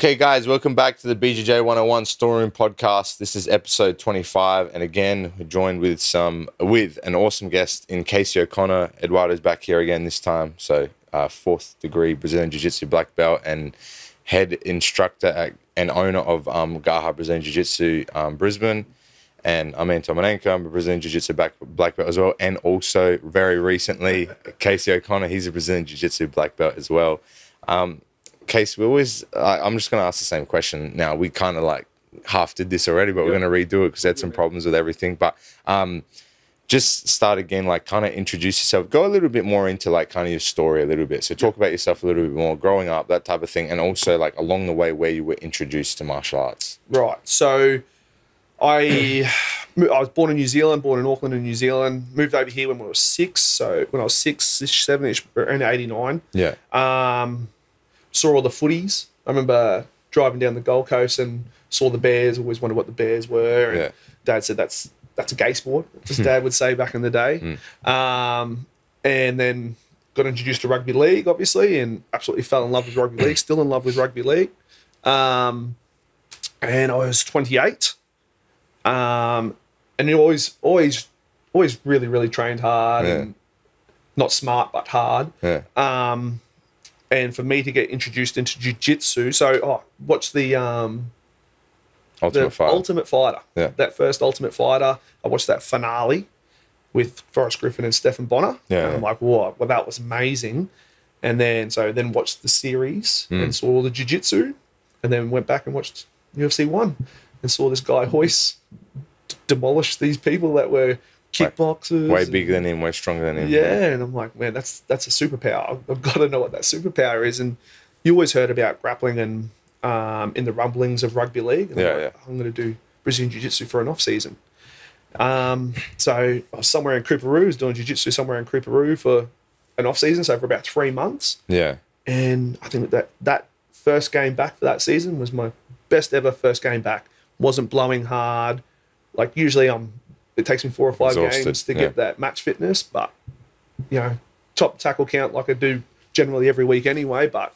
Okay, guys, welcome back to the BJJ 101 Storeroom podcast. This is episode 25, and again, we're joined with some with an awesome guest in Casey O'Connor. Eduardo's back here again this time, so uh, fourth degree Brazilian Jiu Jitsu black belt and head instructor at, and owner of um, Gaha Brazilian Jiu Jitsu um, Brisbane. And I'm Anton Minenko, I'm a Brazilian Jiu Jitsu black, black belt as well. And also, very recently, Casey O'Connor, he's a Brazilian Jiu Jitsu black belt as well. Um, case, we always, uh, I'm just going to ask the same question now. We kind of like half did this already, but we're going to redo it because had some problems with everything. But um, just start again, like kind of introduce yourself. Go a little bit more into like kind of your story a little bit. So talk about yourself a little bit more, growing up, that type of thing, and also like along the way where you were introduced to martial arts. Right. So I I was born in New Zealand, born in Auckland in New Zealand. Moved over here when I was six. So when I was six, seven ish, around eighty nine. Yeah. Um, saw all the footies. I remember driving down the Gold Coast and saw the Bears. Always wondered what the Bears were. And Yeah. Dad said that's that's a gay sport, as Dad would say back in the day. Um, and then got introduced to rugby league, obviously, and absolutely fell in love with rugby league. Still in love with rugby league. Um, and I was 28. Um, and you always, always, always really, really trained hard Yeah. and not smart but hard. Yeah. Um, and for me to get introduced into jujitsu, so oh, watch the um, Ultimate the Fighter. Ultimate Fighter. Yeah. That first Ultimate Fighter. I watched that finale with Forrest Griffin and Stephan Bonnar. Yeah. And I'm like, whoa, well, that was amazing. And then, so then watched the series Mm. and saw all the jiu-jitsu and then went back and watched UFC 1 and saw this guy, Royce, demolish these people that were kickboxers. Way and- bigger than him, way stronger than him. yeah, and I'm like, man, that's that's a superpower. I've, got to know what that superpower is. And you always heard about grappling and um, in the rumblings of rugby league. And I'm Yeah, like, yeah. I'm going to do Brazilian Jiu Jitsu for an off season. Um, so I was somewhere in Coorparoo, was doing Jiu Jitsu somewhere in Coorparoo for an off season, so for about three months. Yeah. And I think that that first game back for that season was my best ever first game back. Wasn't blowing hard. Like usually I'm it takes me four or five Exhausted, games to yeah. get that match fitness, but you know, top tackle count like I do generally every week anyway, but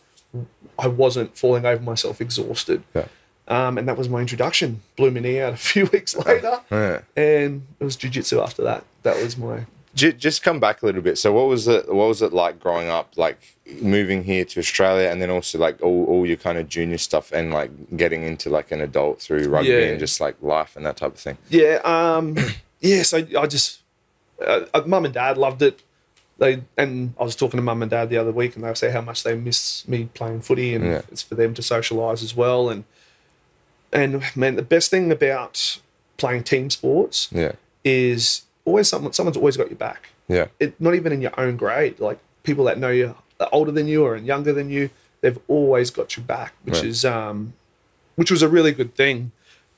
I wasn't falling over myself exhausted. Yeah. Um, and that was my introduction. Blew my knee out a few weeks later. Yeah. And it was jiu-jitsu after that. That was my just come back a little bit. So, what was it? What was it like growing up, like moving here to Australia, and then also like all, all your kind of junior stuff, and like getting into like an adult through rugby Yeah. and just like life and that type of thing. Yeah, um, yeah. So I just, uh, uh, mum and dad loved it. They and I was talking to mum and dad the other week, and they say how much they miss me playing footy, and Yeah. it's for them to socialise as well. And and man, the best thing about playing team sports Yeah, is always someone. Someone's always got your back. yeah, It not even in your own grade, like people that know you are older than you or and younger than you, they've always got your back, which Right. is um, which was a really good thing.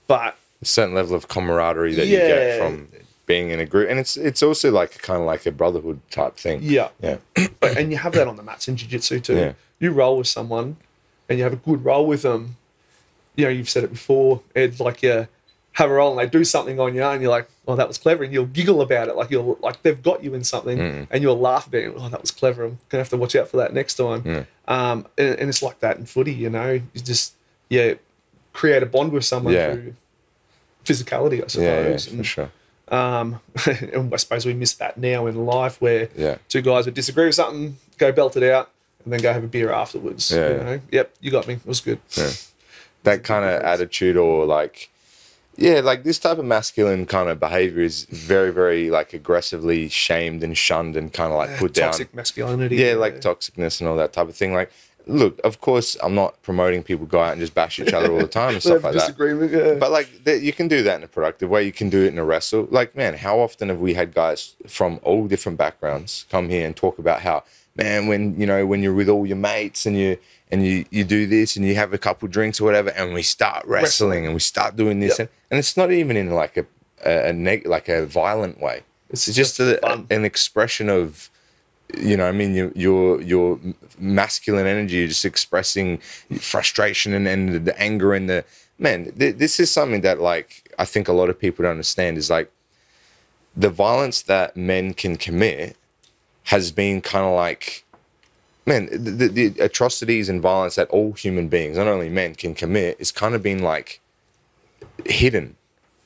But a certain level of camaraderie that you get from being in a group, and it's it's also like kind of like a brotherhood type thing. yeah, Yeah, But, and you have that on the mats in jiu-jitsu too. Yeah. You roll with someone and you have a good roll with them. You know, you've said it before. It's like you have a roll and they do something on you and you're like, oh, that was clever. And you'll giggle about it. Like you'll like they've got you in something Mm. and you'll laugh about it. Oh, that was clever. I'm gonna have to watch out for that next time. Yeah. Um, and, and it's like that in footy, you know. You just yeah, create a bond with someone Yeah. through physicality, I suppose. yeah, yeah, for And, sure. um, and I suppose we miss that now in life where Yeah. two guys would disagree with something, go belt it out, and then go have a beer afterwards. Yeah, you yeah. know? Yep, you got me. It was good. Yeah. That kind of attitude, or like, yeah, like this type of masculine kind of behavior is very, very like aggressively shamed and shunned and kind of like put down. Toxic masculinity. yeah, like toxicness and all that type of thing. Like, look, of course, I'm not promoting people go out and just bash each other all the time and stuff like that. disagreement. Yeah. But like, th- you can do that in a productive way. You can do it in a wrestle. Like, man, how often have we had guys from all different backgrounds come here and talk about how, man, when you know when you're with all your mates and you and you you do this and you have a couple drinks or whatever, and we start wrestling, and we start doing this, Yep. and, and it's not even in like a a, a neg- like a violent way. It's, It's just, just a, an expression of you know, I mean, your your your masculine energy, you're just expressing frustration and, and the anger and the man. Th- this is something that like I think a lot of people don't understand is like the violence that men can commit has been kind of like man, the, the, the atrocities and violence that all human beings, not only men, can commit is kind of been like hidden.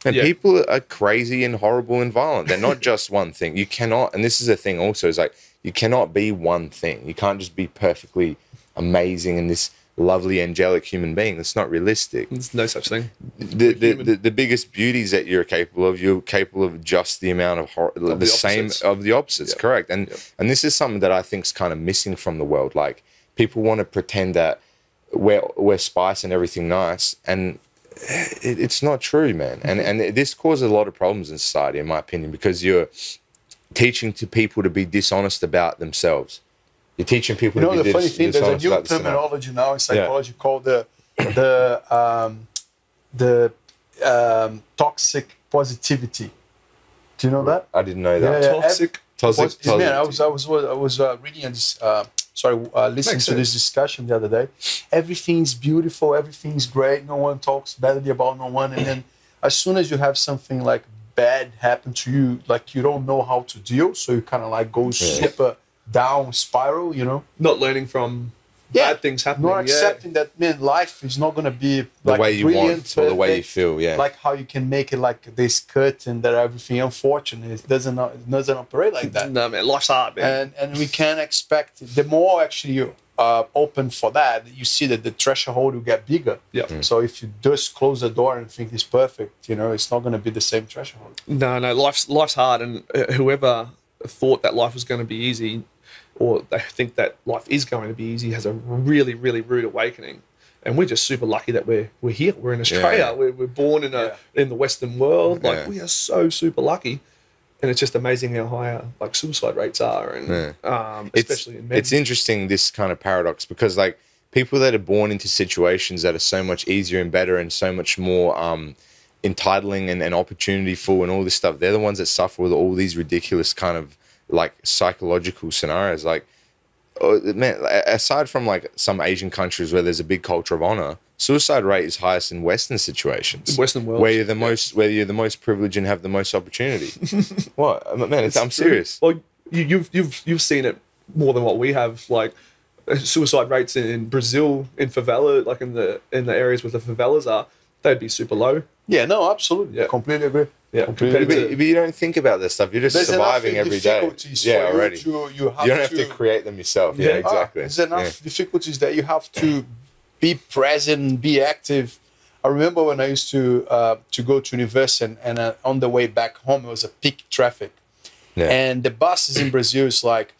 And Yeah. people are crazy and horrible and violent. They're not just one thing. You cannot, and this is a thing also, is like you cannot be one thing. You can't just be perfectly amazing and this lovely angelic human being. That's not realistic. There's no such thing. The, the, the, the biggest beauties that you're capable of, you're capable of just the amount of hor- the, the same of the opposites. Yep. Correct. And Yep. and this is something that I think is kind of missing from the world. Like people want to pretend that we're we're spice and everything nice, and it, it's not true, man. And and this causes a lot of problems in society, in my opinion, because you're teaching to people to be dishonest about themselves. You're teaching people You know to the funny thing. There's a new about themselves. terminology now in psychology called the the um, the um, toxic positivity. Do you know that? I didn't know that. Yeah, Toxic. Toxic Was- man, I was I was I was uh, reading and uh, sorry uh, listening Makes to this discussion the other day. Everything's beautiful, everything's great. No one talks badly about no one, and then as soon as you have something like bad happen to you, like you don't know how to deal, so you kind of like go super down spiral. You know, Not learning from Yeah. bad things happening. not yeah. accepting that man, life is not gonna be the like way you brilliant, want or the way you feel. Yeah. Like how you can make it like this cut and that everything. Unfortunately, it doesn't it doesn't operate like that. No man, life's hard, man. and and we can expect the more actually you uh, open for that, you see that the threshold will get bigger. Yeah. Mm. So if you just close the door and think it's perfect, you know, it's not going to be the same threshold. No, no, life's life's hard, and uh, whoever thought that life was going to be easy, or they think that life is going to be easy, has a really, really rude awakening. And we're just super lucky that we're we're here. We're in Australia. Yeah. We're, we're born in a in the Western world. Like Yeah. we are so super lucky, and it's just amazing how high like suicide rates are, and um, it's, especially in men. it's interesting this kind of paradox because like people that are born into situations that are so much easier and better and so much more um entitling and, and opportunity full and all this stuff they're the ones that suffer with all these ridiculous kind of like psychological scenarios like man aside from like some asian countries where there's a big culture of honor suicide rate is highest in western situations Western world, where you're the most where you're the most privileged and have the most opportunity what man it's, i'm true. serious Well, you, you've you've you've seen it more than what we have. Like uh, suicide rates in Brazil, in favela, like in the in the areas where the favelas are, they'd be super low. Yeah, no, absolutely. Yeah. Completely agree. Yeah, But, but you don't think about this stuff. You're just There's surviving every day. Yeah, already. you you have you don't have to create them yourself. Yeah. Ah, exactly. there's enough Yeah. difficulties that you have to be present, be active. I remember when I used to uh, to go to university and, and uh, on the way back home, it was a peak traffic. Yeah. And the buses in Brazil is like,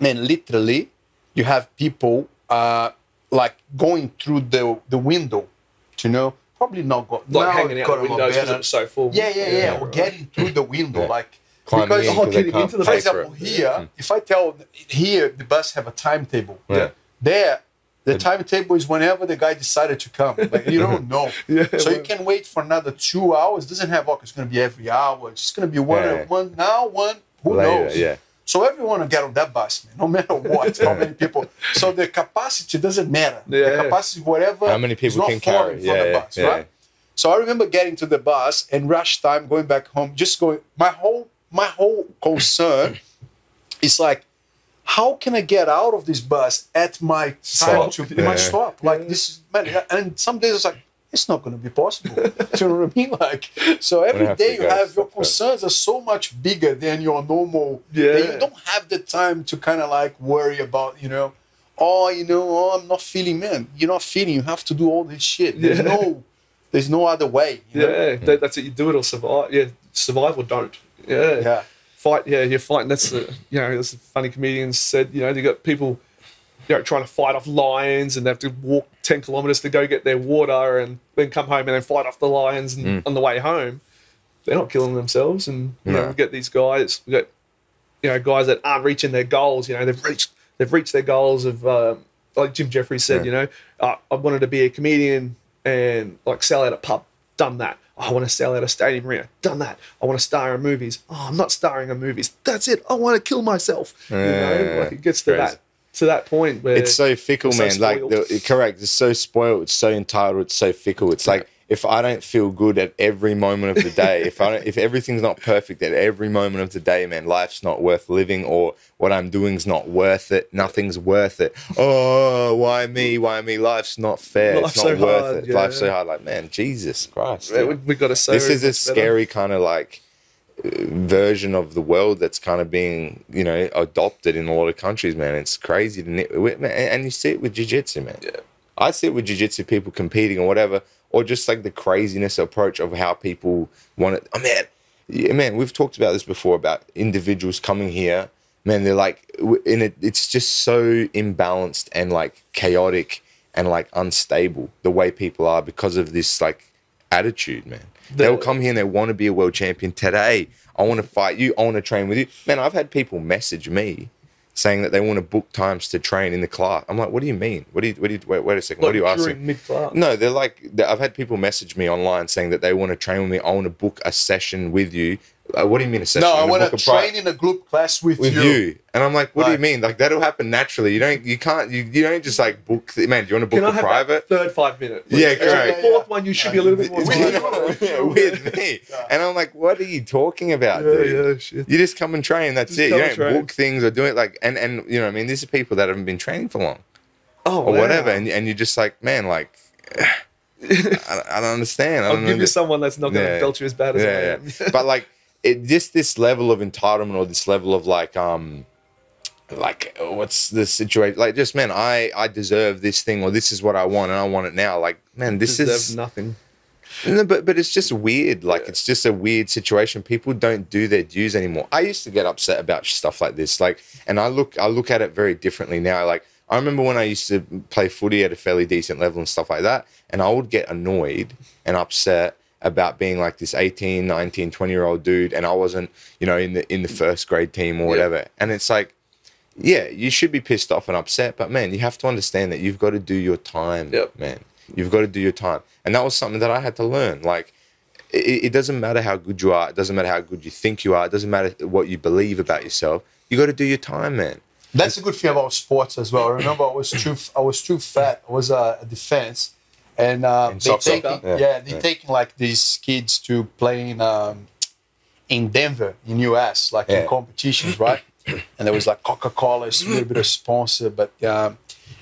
man, literally, you have people uh, like going through the the window, you know, probably not go, Like now hanging out got the a windows because it's so full. Yeah, yeah, yeah. Yeah, Or right. getting through the window, Yeah. like Climbing because in oh, 'cause they getting into the for bus. for example, it. here, mm-hmm. if I tell here the bus have a timetable, Yeah. there the timetable is whenever the guy decided to come. Like you don't know. Yeah, so you can wait for another two hours. Doesn't have okay, it's gonna be every hour. It's gonna be one Yeah. one now, one who Later, knows? yeah. So everyone will get on that bus, man, no matter what, how many people. So the capacity doesn't matter. Yeah. The capacity, whatever. How many is people can carry? for Yeah, the yeah, bus, yeah. right? So I remember getting to the bus and rush time, going back home, just going. My whole my whole concern is like, how can I get out of this bus at my time Stop. to Yeah. my stop? Like this man, and some days it's like it's not going to be possible. Do you know what I mean? Like so every have day you have your stop concerns are so much bigger than your normal. Yeah. that you don't have the time to kind of like worry about you know. Oh, you know, oh, I'm not feeling, man. You're not feeling. You have to do all this shit. There's Yeah. no, there's no other way. You know? Yeah, that, that's it. You do it or survive. Yeah, survive or don't. Yeah. Yeah. Fight. Yeah, you're fighting. That's the you know. That's the funny comedians said. You know, you got people, you know, trying to fight off lions and they have to walk ten kilometers to go get their water and then come home and then fight off the lions and on the way home, they're not killing themselves. And you know, we get these guys. We got you know guys that aren't reaching their goals. You know, they've reached they've reached their goals of um, like Jim Jefferies said. Yeah. You know, uh, I wanted to be a comedian and like sell out a pub. Done that. Oh, I want to sell out a stadium arena. Done that. I want to star in movies. Oh, I'm not starring in movies. That's it. I want to kill myself. you know, Yeah, like it gets to crazy. that to that point where It's so fickle, It's so man. like, the, correct. It's so spoiled. It's so entitled. It's so fickle. It's like if I don't feel good at every moment of the day, if I don't, if everything's not perfect at every moment of the day, man, life's not worth living, or what I'm doing's not worth it. Nothing's worth it. Oh, why me? Why me? Life's not fair. Life's it's not so worth hard, it. yeah. Life's so hard. Like, man, Jesus Christ. Yeah, we, we got to say this is a scary kind of like version of the world that's kind of being you know adopted in a lot of countries man. It's crazy to man, and you see it with jiu-jitsu man. Yeah. i see it with jiu-jitsu people competing or whatever or just like the craziness approach of how people want it. Oh man yeah, man we've talked about this before about individuals coming here man they're like in it it's just so imbalanced and like chaotic and like unstable the way people are because of this like attitude man they'll come here and they want to be a world champion today i want to fight you i want to train with you man i've had people message me saying that they want to book times to train in the class i'm like what do you mean what do you what do you wait, wait a second what do you ask during mid class? no, they're like I've had people message me online saying that they want to train with me. I want to book a session with you. Uh, what do you mean a session? No, I wanna want to book a pri- train in a group class with, with you. you. And I'm like, what do you mean? Like that'll happen naturally. You don't, you can't, you, you don't just like book. The, man, do you want to Can I book a have private? that third five minutes? Yeah, Actually, correct. The fourth one, you should be a little bit more. With time. with me. And I'm like, what are you talking about, Yeah, dude? yeah, shit. You just come and train. That's Just it. You and don't train. book things or do it like, and and you know, I mean, these are people that haven't been training for long Oh, or wow. whatever, and and you're just like, man, like, I, I don't understand. I I'll don't give you someone that's not going to Yeah. belt you as bad as I am. yeah. but like it just this level of entitlement or this level of like um like what's the situation like just man i i deserve this thing or this is what i want and i want it now. Like man this Deserves is nothing. no, but but it's just weird. Like it's just a weird situation. People don't do their dues anymore. I used to get upset about stuff like this like and i look i look at it very differently now. Like i remember when i used to play footy at a fairly decent level and stuff like that and i would get annoyed and upset about being like this 18 19 20 year old dude and i wasn't you know in the in the first grade team or whatever and it's like yeah, you should be pissed off and upset, but man, you have to understand that you've got to do your time, Yep. man. You've got to do your time, and that was something that I had to learn. Like, it, it doesn't matter how good you are, it doesn't matter how good you think you are, it doesn't matter what you believe about yourself. You got to do your time, man. That's a good thing about sports as well. I remember I was too I was too fat. I was uh, a defense, and uh, In they soccer? taking Yeah. yeah, they Yeah. taking like these kids to playing um, in Denver in US, like Yeah. in competitions, right? and there was like Coca Cola is a little bit of sponsor, but um,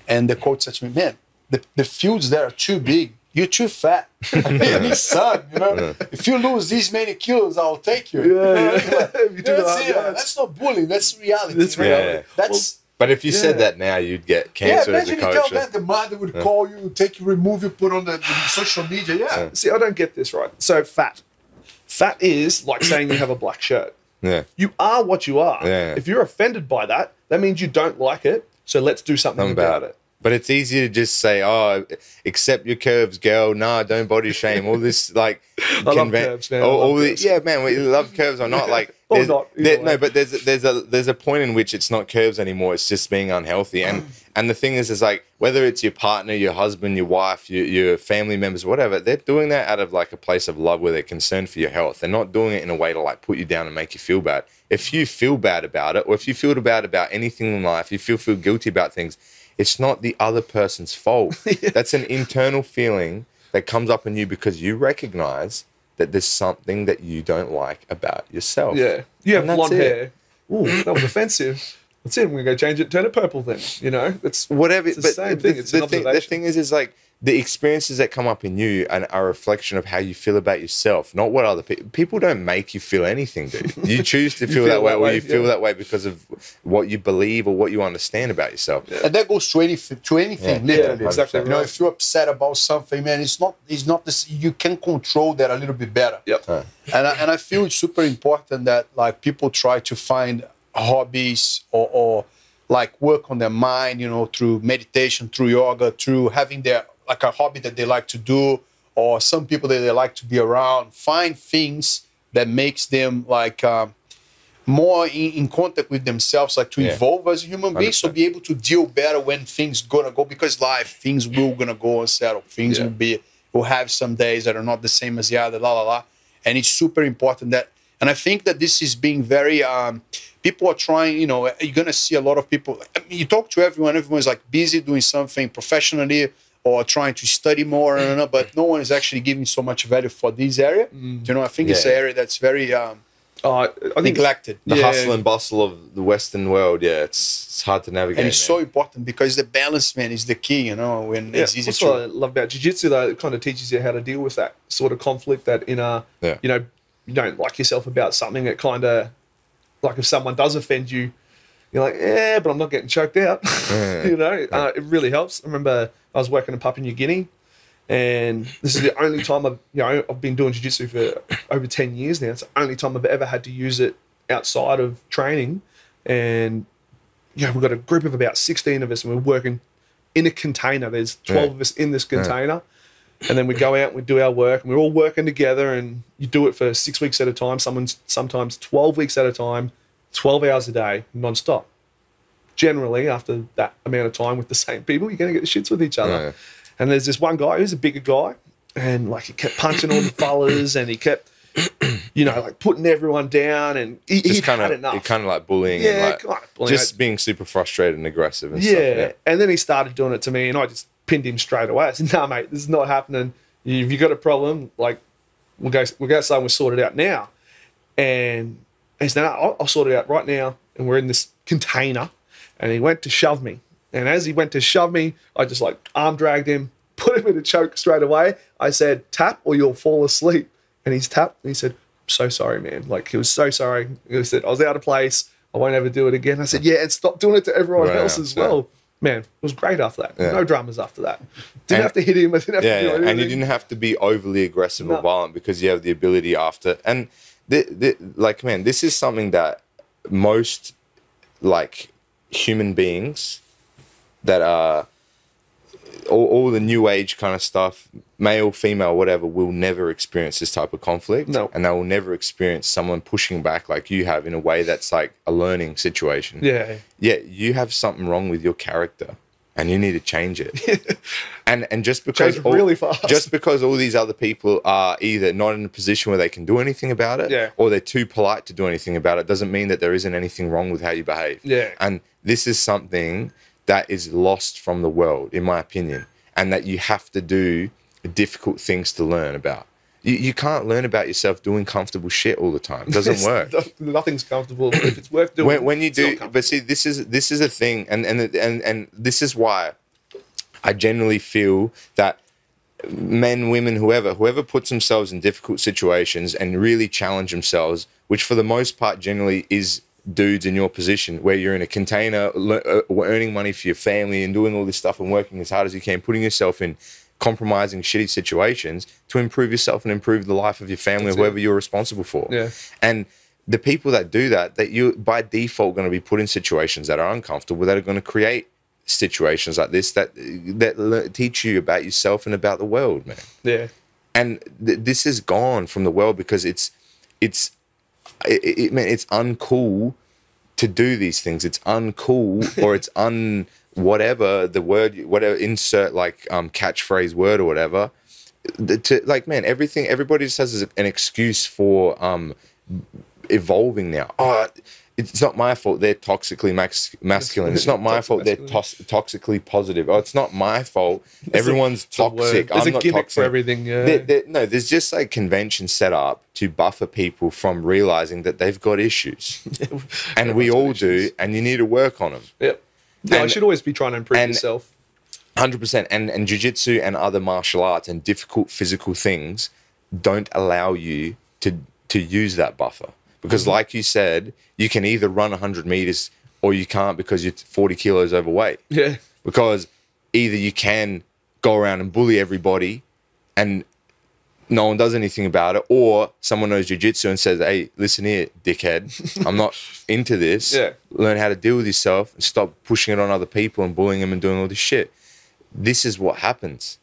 and the coach said to me, "Man, the, the fields there are too big. You're too fat. I need son, you know. If you lose these many kilos, I'll take you. Yeah, yeah. Like, You do that's, yeah. that's not bullying. That's reality. That's you know? reality. That's But if you said that now, you'd get yeah, cancer as a imagine you tell that the mother would call you, take you, remove you, put on the, the social media. Yeah. See, I don't get this right. So fat. Fat is like saying you have a black shirt. Yeah, You are what you are. Yeah. If you're offended by that, that means you don't like it. So let's do something something about it. But it's easy to just say, "Oh, accept your curves, girl." Nah, don't body shame. All this like, I love curves, man. All, love all the- curves. yeah, man. We love curves or not. Like, Or not, there- no, but there's a, there's a there's a point in which it's not curves anymore. It's just being unhealthy. And and the thing is, is like whether it's your partner, your husband, your wife, your, your family members, whatever, they're doing that out of like a place of love where they're concerned for your health. They're not doing it in a way to like put you down and make you feel bad. If you feel bad about it, or if you feel bad about anything in life, you feel feel guilty about things. It's not the other person's fault. That's an internal feeling that comes up in you because you recognize that there's something that you don't like about yourself. Yeah. You have blonde hair. Ooh, that was offensive. That's it. I'm going to go change it, turn it purple then. You know, it's whatever. It's the but same the, thing, it's the thing. The thing is, is like the experiences that come up in you and are a reflection of how you feel about yourself, not what other people. People don't make you feel anything, dude. You choose to feel, feel that way, that or way, you feel that way because of what you believe or what you understand about yourself. And that goes to anything, to anything, Yeah. literally. Yeah, exactly You know, if you're upset about something, man, it's not, it's not this. You can control that a little bit better. Yep. And I, and I feel it's super important that like people try to find hobbies or, or like work on their mind, you know, through meditation, through yoga, through having their like a hobby that they like to do, or some people that they like to be around. Find things that makes them like um, more in, in contact with themselves, like to Yeah. evolve as a human being, so be able to deal better when things gonna go because life, things will gonna go unsettled. Things Yeah. will be will have some days that are not the same as the other, la la la. And it's super important that and I think that this is being very um people are trying, you know, you're gonna see a lot of people I mean, you talk to everyone, everyone's like busy doing something professionally or trying to study more. I don't know, but no one is actually giving so much value for this area. You know, I think it's an area that's very um, Oh, I think neglected. The Yeah. hustle and bustle of the Western world, yeah, it's it's hard to navigate. and it's man. so important because the balance, man, is the key. You know, when Yeah, it's easy that's what I love about jiu-jitsu though. It kind of teaches you how to deal with that sort of conflict that in a, Yeah. you know, you don't like yourself about something. It kind of, like if someone does offend you, you're like, yeah, but I'm not getting choked out. you know, uh, it really helps. I remember I was working in Papua New Guinea, and this is the only time I've, you know, I've been doing jiu-jitsu for over 10 years now. It's the only time I've ever had to use it outside of training. And, you know, we've got a group of about 16 of us, and we're working in a container. There's 12 Yeah. of us in this container. And then we go out and we do our work, and we're all working together. And you do it for six weeks at a time. Someone's sometimes 12 weeks at a time, 12 hours a day, non-stop. Generally, after that amount of time with the same people, you're going to get the shits with each other. Yeah. And there's this one guy who's a bigger guy, and like he kept punching all the fellas, and he kept, you know, like putting everyone down, and he, just kind had of enough. kind of like bullying Yeah, and like kind of bullying. just being super frustrated and aggressive and yeah. stuff. Yeah. and then he started doing it to me, and I just pinned him straight away. I said, "No, mate, this is not happening. If you got a problem, like we'll go, we'll go outside and we'll sort it out now." And he said, no, I'll, I'll sort it out right now. And we're in this container, and he went to shove me. And as he went to shove me, I just like arm dragged him, put him in a choke straight away. I said, "Tap or you'll fall asleep." And he's tapped. And he said, "So sorry, man. Like he was so sorry." He said, "I was out of place. I won't ever do it again." I said, "Yeah, and stop doing it to everyone Right, else as yeah. well." Man, it was great after that. Yeah. No dramas after that. Didn't And- have to hit him. I didn't have yeah, to do anything. and you didn't have to be overly aggressive or violent because you have the ability after. And th- th- like, man, this is something that most like human beings that are all, all the new age kind of stuff, male, female, whatever, will never experience this type of conflict. No. and they will never experience someone pushing back like you have in a way that's like a learning situation. Yeah. yeah, you have something wrong with your character and you need to change it. and and just because it really fast. just because all these other people are either not in a position where they can do anything about it Yeah. or they're too polite to do anything about it doesn't mean that there isn't anything wrong with how you behave. Yeah. And this is something that is lost from the world in my opinion and that you have to do difficult things to learn about. You, you can't learn about yourself doing comfortable shit all the time. It doesn't work Nothing's comfortable. If it's worth doing, when, when you do but see this is this is a thing and and and and this is why i generally feel that men women whoever whoever puts themselves in difficult situations and really challenge themselves which for the most part generally is dudes in your position where you're in a container le- uh, earning money for your family and doing all this stuff and working as hard as you can putting yourself in compromising shitty situations to improve yourself and improve the life of your family That's or it. whoever you're responsible for Yeah. and the people that do that, that you by default going to be put in situations that are uncomfortable, that are going to create situations like this that that teach you about yourself and about the world, man. yeah, And th- this is gone from the world because it's it's it, it, it- man, it's uncool to do these things. It's uncool or it's un whatever the word whatever insert like um catchphrase word or whatever. The- To like man, everything everybody just has an excuse for um evolving now. Oh, it's not my fault they're toxically max- masculine. It's not my fault they're toxically positive. Oh, it's not my fault. Everyone's It's a word. toxic. There's I'm a not gimmick toxic. for everything. Yeah. There- there- no, there's just like convention set up to buffer people from realizing that they've got issues, and we all do, and you need to work on them. Yep. Yeah, I should always be trying to improve and- yourself. Hundred percent, and and jujitsu and other martial arts and difficult physical things don't allow you to to use that buffer because, Mm-hmm. like you said, you can either run hundred meters or you can't because you're forty kilos overweight. Yeah. Because either you can go around and bully everybody, and no one does anything about it, or someone knows jujitsu and says, "Hey, listen here, dickhead, I'm not into this. Yeah. Learn how to deal with yourself and stop pushing it on other people and bullying them and doing all this shit." This is what happens.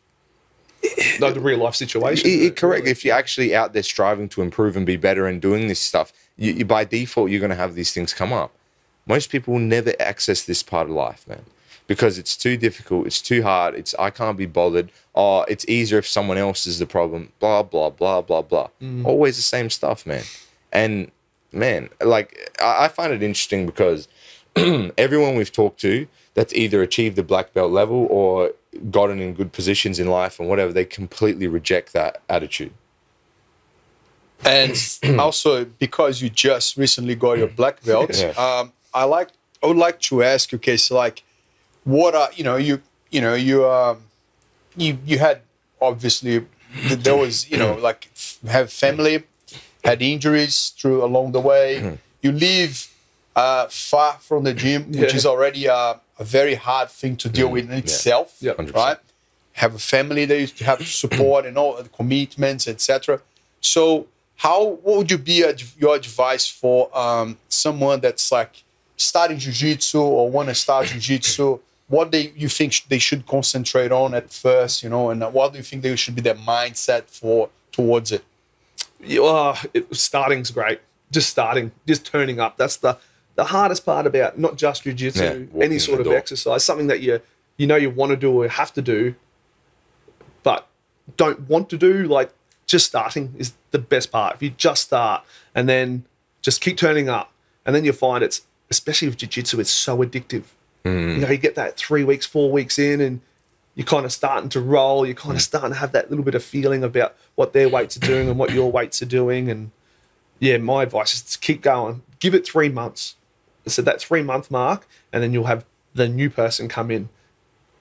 Like the real life situation. I- I- correct. If you're actually out there striving to improve and be better and doing this stuff, you, you by default you're going to have these things come up. Most people will never access this part of life, man, because it's too difficult. It's too hard. It's I can't be bothered. Oh, it's easier if someone else is the problem. Blah blah blah blah blah. Always the same stuff, man. And man, like I, I find it interesting because everyone we've talked to that's either achieved the black belt level or gotten in good positions in life and whatever, they completely reject that attitude. And also because you just recently got your black belt, Yeah. um, I like I would like to ask you, okay, so like, what are you know you you know you um you you had obviously there was you know like have family had injuries through along the way. You live uh, far from the gym, which Yeah. is already a, a very hard thing to deal with in itself, Yeah. 100%. right? Have a family that you have to support and all the commitments, etc. So, how what would you be ad- your advice for um, someone that's like starting jiu-jitsu or want to start jiu-jitsu? What they you think sh- they should concentrate on at first, you know, and what do you think they should be their mindset for towards it? Yeah, uh, it, starting's great. Just starting, just turning up. That's the the hardest part about not just jujitsu, Yeah, any sort of door. exercise, something that you you know you want to do or have to do, but don't want to do. Like just starting is the best part. If you just start and then just keep turning up, and then you find it's especially with jiu-jitsu, it's so addictive. Mm. You know, you get that three weeks, four weeks in, and you're kind of starting to roll. You're Mm. kind of starting to have that little bit of feeling about what their weights are doing and what your weights are doing. And yeah, my advice is to keep going. Give it three months. So that three month mark, and then you'll have the new person come in,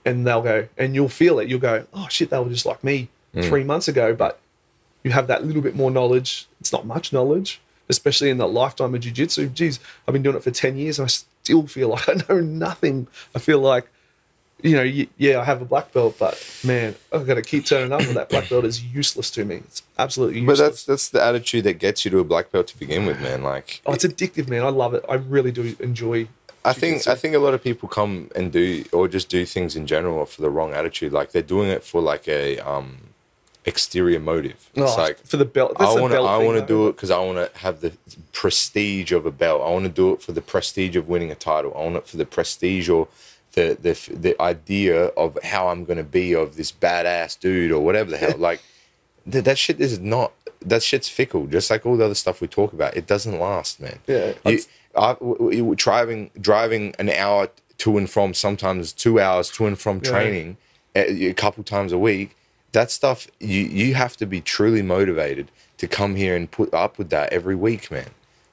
and they'll go, and you'll feel it. You'll go, oh shit, they were just like me Mm. three months ago, but you have that little bit more knowledge. It's not much knowledge, especially in the lifetime of jiu-jitsu. Geez, I've been doing it for 10 years and I still feel like I know nothing. I feel like, you know, yeah, I have a black belt, but man, I've got to keep turning up with that black belt is useless to me. It's absolutely useless. But that's that's the attitude that gets you to a black belt to begin with, man. Like oh, it's addictive, man. I love it. I really do enjoy I think. I think a lot of people come and do or just do things in general for the wrong attitude. Like they're doing it for like a um exterior motive. It's Oh, like for the belt. I want to I want to do it because I want to have the prestige of a belt. I want to do it for the prestige of winning a title. I want it for the prestige or the the the idea of how I'm going to be of this badass dude or whatever the hell. like th- that shit is not that shit's fickle. Just like all the other stuff we talk about, it doesn't last, man. Yeah, You, I, w- w- driving driving an hour to and from, sometimes two hours to and from Yeah. training, a, a couple times a week. That stuff you you have to be truly motivated to come here and put up with that every week, man.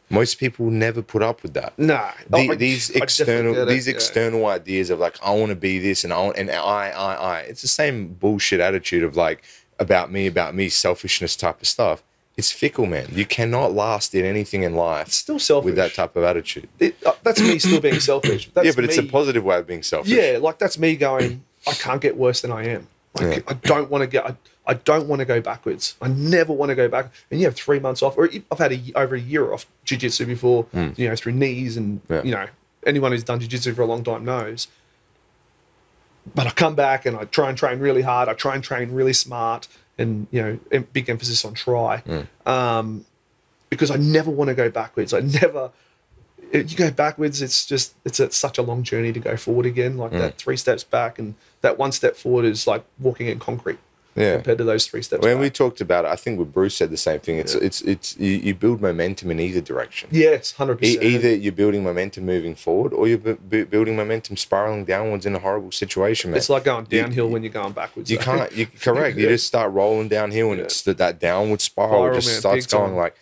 Most people never put up with that. Nah. The- Oh, these I external get it, these yeah. external ideas of like I want to be this and I want, and I I I. It's the same bullshit attitude of like about me about me selfishness type of stuff. It's fickle, man. You cannot last in anything in life It's still selfish. with that type of attitude. It, uh, that's me still being selfish. That's yeah, but it's a positive way of being selfish. Yeah, like that's me going. I can't get worse than I am. Like Yeah. I don't want to get. I, I don't want to go backwards. I never want to go back. And you have three months off, or I've had a, over a year off jiu-jitsu before. You know, through knees and. Yeah. you know anyone who's done jiu-jitsu for a long time knows. But I come back and I try and train really hard. I try and train really smart, and you know, em- big emphasis on try, Hmm. um, because I never want to go backwards. I never it- you go backwards, it's just it's a, such a long journey to go forward again. Like Mm. that three steps back and that one step forward is like walking in concrete yeah. compared to those three steps. When back. we talked about it, I think with Bruce said the same thing. It's it's it's you, you build momentum in either direction. yes, hundred percent. either you're building momentum moving forward, or you're bu- building momentum spiraling downwards in a horrible situation, man. it's like going You- downhill when you're going backwards. You though. can't. You correct. You just start rolling downhill, and it's that, that downward spiral Spiral, just man, starts big time. going like,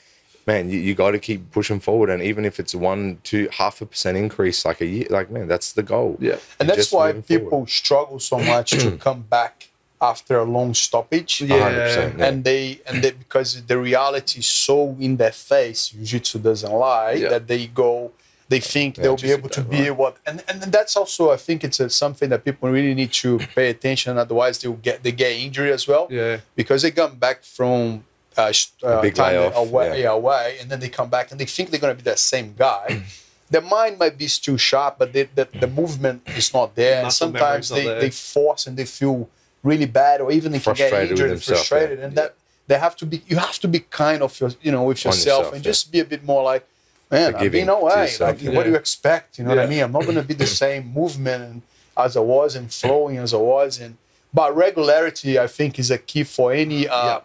man, you, you got to keep pushing forward, and even if it's one, two, half a percent increase, like a year, like man, that's the goal. Yeah. And You're that's why people forward. struggle so much to come back after a long stoppage. Yeah. 100%, yeah. And they and they because the reality is so in their face, jiu-jitsu doesn't lie, Yeah. that they go they think Yeah, they'll be able to that, be what and, and that's also I think it's a, something that people really need to pay attention otherwise they'll get they get injury as well Yeah. because they come back from uh, uh, big time layoff, away, yeah. away, and then they come back and they think they're going to be that same guy. Their mind might be still sharp, but they, the, the movement is not there. And sometimes they, there. they force and they feel really bad, or even they can get Frustrated injured, and frustrated, yeah. and that they have to be. You have to be kind of your, you know, with yourself, yourself, and yeah. just be a bit more like, man, I'm Forgiving being to away. Like, yeah. what do you expect? You know what I mean? I'm not going to be the same movement and as I was and flowing as I was, and but regularity, I think, is a key for any uh, Yeah.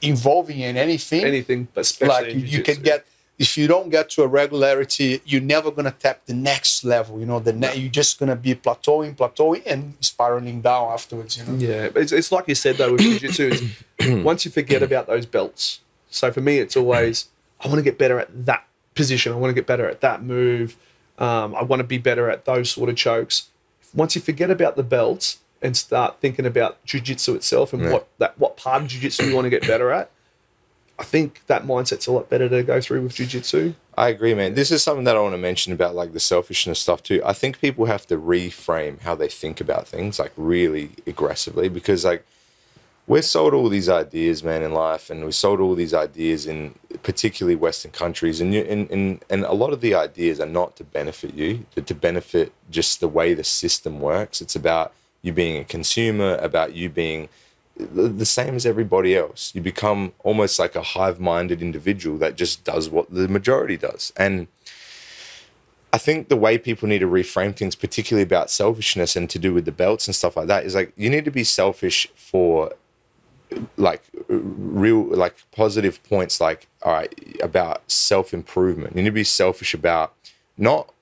Involving in anything. Anything, but especially like you, you can get if you don't get to a regularity, you're never gonna tap the next level. You know, the ne- you're just gonna be plateauing, plateauing, and spiraling down afterwards. You know. Yeah, but it's, it's like you said though with jiu-jitsu. It's, once you forget about those belts, so for me, it's always I want to get better at that position. I want to get better at that move. Um, I want to be better at those sort of chokes. Once you forget about the belts and start thinking about jiu-jitsu itself and Yeah. what that what part of jiu-jitsu you want to get better at, I think that mindset's a lot better to go through with jiu-jitsu. I agree, man. This is something that I want to mention about like the selfishness stuff too. I think people have to reframe how they think about things like really aggressively because like we're sold all these ideas, man, in life, and we're sold all these ideas in particularly Western countries, and you and, and and a lot of the ideas are not to benefit you, but to benefit just the way the system works. It's about you being a consumer, about you being the same as everybody else. You become almost like a hive-minded individual that just does what the majority does. And I think the way people need to reframe things, particularly about selfishness and to do with the belts and stuff like that, is like you need to be selfish for like real like positive points like all right about self-improvement you need to be selfish about not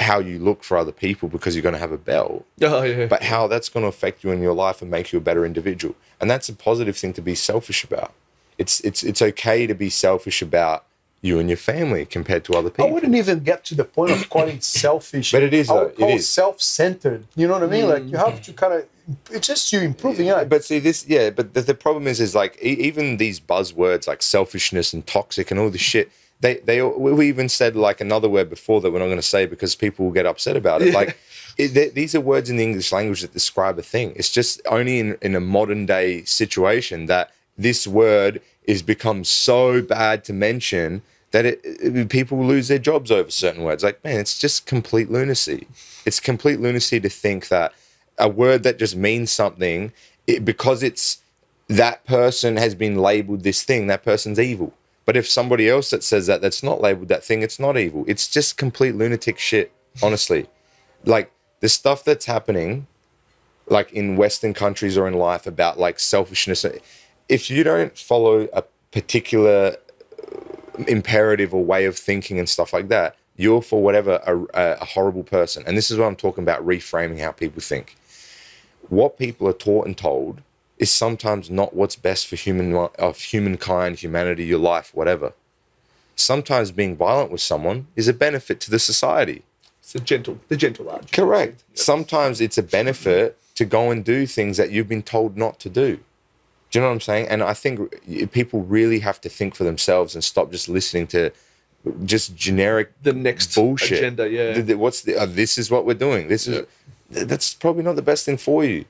how you look for other people because you're going to have a belt Oh yeah, but how that's going to affect you in your life and make you a better individual. And that's a positive thing to be selfish about. It's it's it's okay to be selfish about you and your family compared to other people. I wouldn't even get to the point of calling it selfish. But it is, I though. would It call is. self-centered. You know what I mean? Like you have mm. to kind of. It's just you improving. Yeah, But see this, yeah. But the, the problem is, is like e- even these buzzwords like selfishness and toxic and all this shit. They they we even said like another word before that we're not going to say because people will get upset about it. Yeah. Like it, th- these are words in the English language that describe a thing. It's just only in in a modern day situation that this word is become so bad to mention that it, it- people lose their jobs over certain words. Like man, it's just complete lunacy. It's complete lunacy to think that a word that just means something it, because it's that person has been labeled this thing that person's evil but if somebody else that says that that's not labeled that thing it's not evil it's just complete lunatic shit honestly like the stuff that's happening like in western countries or in life about like selfishness if you don't follow a particular uh, imperative or way of thinking and stuff like that, you're for whatever a, a horrible person. And this is what I'm talking about reframing how people think. What people are taught and told is sometimes not what's best for human of humankind, humanity, your life, whatever. Sometimes being violent with someone is a benefit to the society. it's a gentle, the gentle art. Correct. Sometimes it's a benefit to go and do things that you've been told not to do. Do you know what I'm saying? And I think people really have to think for themselves and stop just listening to just generic The next bullshit. agenda, yeah. The- the- What's the? Uh, this is what we're doing. This is. th- That's probably not the best thing for you.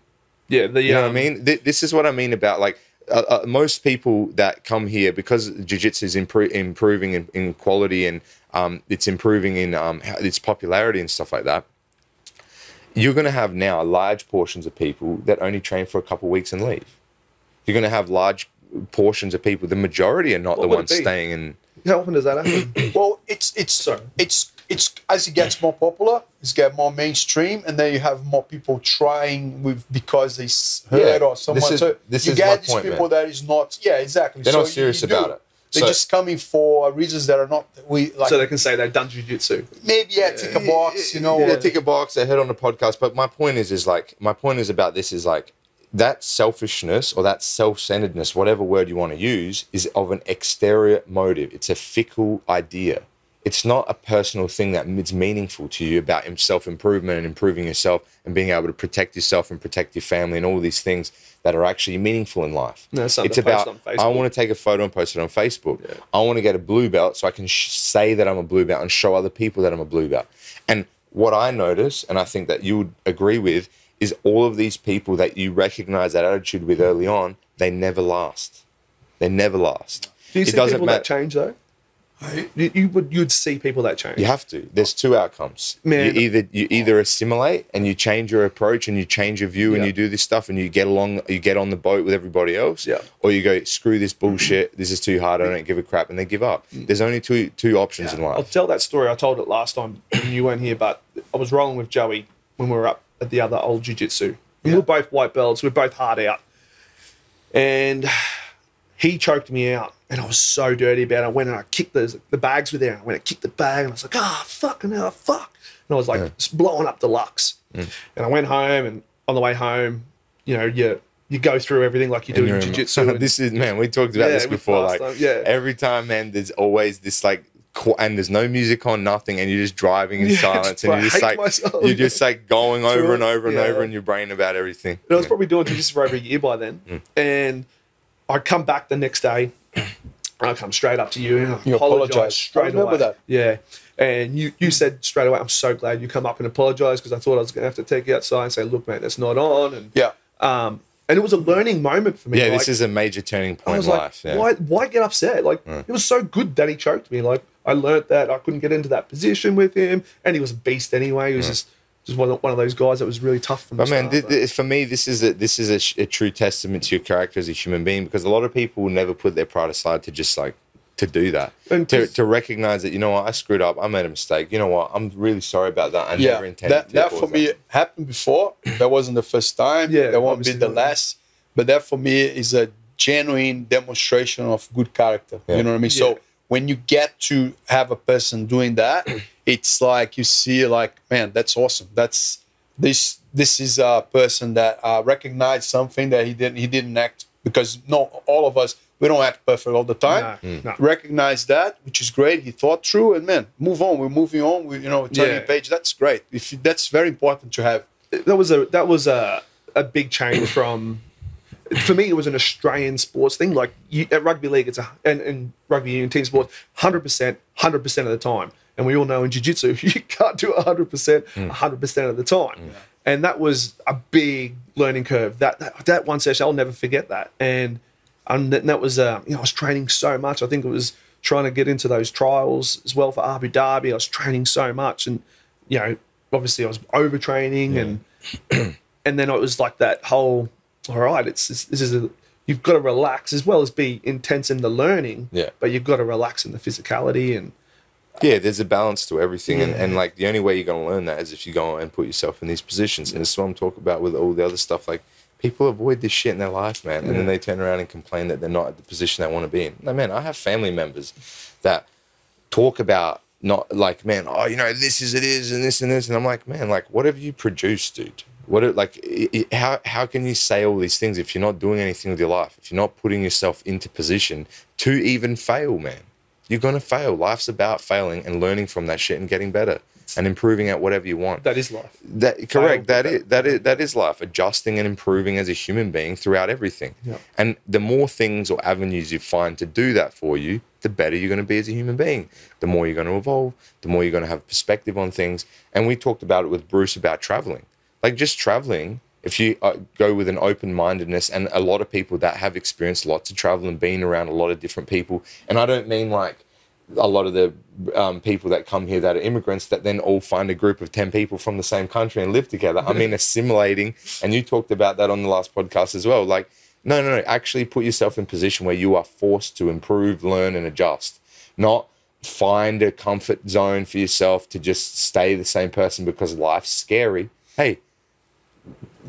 Yeah, the You know what I um, mean? Th- this is what I mean about like uh, uh, most people that come here because jiu-jitsu is impro- improving in, in quality and um, it's improving in um, its popularity and stuff like that. You're going to have now large portions of people that only train for a couple of weeks and leave. You're going to have large portions of people. The majority are not What the ones staying in. How often does that happen? Well, it's it's Sorry. it's it's as it gets more popular, it's get more mainstream, and then you have more people trying with because they s- heard Yeah, or someone. this is- so this you is get my these point, people man. that is not. Yeah, exactly. They're So not serious you do. about it. They're So- just coming for reasons that are not we like. so they can say they've done jujitsu. maybe yeah, tick a box, you know. yeah, or- tick a box. They heard on the podcast. But my point is, is like my point is about this is like that selfishness or that self-centeredness, whatever word you want to use, is of an exterior motive. It's a fickle idea. It's not a personal thing that is meaningful to you about self-improvement and improving yourself and being able to protect yourself and protect your family and all these things that are actually meaningful in life. No, it's about I want to take a photo and post it on Facebook. I want to get a blue belt so I can sh- say that I'm a blue belt and show other people that I'm a blue belt. And what I notice, and I think that you would agree with, is all of these people that you recognize that attitude with early on, they never last. They never last. Do you it see doesn't people matter. that change though? You, you would you'd see people that change. You have to. There's two outcomes. Man. You either you either assimilate and you change your approach and you change your view and Yeah. you do this stuff and you get along you get on the boat with everybody else. Yeah. Or you go, screw this bullshit, this is too hard, I don't give a crap, and they give up. Mm. There's only two two options in life. I'll tell that story. I told it last time when you weren't here, but I was rolling with Joey when we were up at the other old jiu-jitsu. And We were both white belts. We are both hard out. And he choked me out and I was so dirty about it. I went and I kicked the the bags were there. And I went and kicked the bag, and I was like, ah, fucking hell, fuck. And I was like just blowing up deluxe. Mm. And I went home, and on the way home, you know, you you go through everything like you do And in jiu-jitsu. and- this is man. We talked about Yeah, this before. Like yeah. every time, man. There's always this like. And there's no music on, nothing, and you're just driving in Yeah, silence, and you're just like myself. you're just like going over and over and Yeah. over in your brain about everything. And I was probably doing jiu-jitsu for over a year by then. Mm. And I come back the next day. I come straight up to you and I You apologize straight I remember away. that. Yeah. And you, you said straight away, I'm so glad you come up and apologize because I thought I was going to have to take you outside and say, look, mate, that's not on. And Yeah. um, and it was a learning moment for me. Yeah, like, this is a major turning point in like, life. Yeah. why, why get upset? Like, it was so good that he choked me. Like, I learned that I couldn't get into that position with him, and he was a beast anyway. He was just, just one, of, one of those guys that was really tough from the But man, start, thi- thi- for me, this is a, this is a, sh- a true testament to your character as a human being because a lot of people will never put their pride aside to just like to do that And to, to recognize that you know what I screwed up, I made a mistake. You know what, I'm really sorry about that. I yeah, never intended that, that cause for me happened before. That wasn't the first time. Yeah, that won't be the last. But that for me is a genuine demonstration of good character. Yeah. You know what I mean? Yeah. So when you get to have a person doing that, it's like you see, like, man, that's awesome. That's this. This is a person that uh, recognized something that he didn't. He didn't act because no, all of us we don't act perfect all the time No, no. recognize that, which is great. He thought through, and man, move on. We're moving on. We, you know, turning Yeah. page. That's great. If you, that's very important to have. that was a that was a a big change from for me it was an Australian sports thing like you, at rugby league it's a and, and rugby union team sports 100% 100% of the time and we all know in jiu-jitsu you can't do it 100% 100% of the time. And that was a big learning curve. That that, that one session I'll never forget that. And and that was uh, you know I was training so much. I think it was trying to get into those trials as well for Abu Dhabi. I was training so much. And you know obviously I was overtraining and and then it was like that whole all right it's this, this is a you've got to relax as well as be intense in the learning Yeah. but you've got to relax in the physicality and Yeah, there's a balance to everything, and, Yeah. and like the only way you're gonna learn that is if you go and put yourself in these positions, and is what I'm talking about with all the other stuff. Like people avoid this shit in their life, man, and then they turn around and complain that they're not at the position they want to be in. No, man, I have family members that talk about not like, man, oh, you know, this is it is, and this and this, and I'm like, man, like, what have you produced, dude? What it, like i i how how can you say all these things if you're not doing anything with your life? If you're not putting yourself into position to even fail, man? You're gonna fail. Life's about failing and learning from that shit and getting better and improving at whatever you want. that is life That correct. That, is, that is that is life. Adjusting and improving as a human being throughout everything. And the more things or avenues you find to do that for you, the better you're going to be as a human being. The more you're going to evolve. The more you're going to have perspective on things. And we talked about it with Bruce about traveling. Like just traveling. If you uh, go with an open mindedness, and a lot of people that have experienced lots of travel and been around a lot of different people, and I don't mean like a lot of the um, people that come here that are immigrants that then all find a group of 10 people from the same country and live together. I mean, assimilating. And you talked about that on the last podcast as well. Like, no, no, no. Actually put yourself in a position where you are forced to improve, learn, and adjust. Not find a comfort zone for yourself to just stay the same person because life's scary. Hey,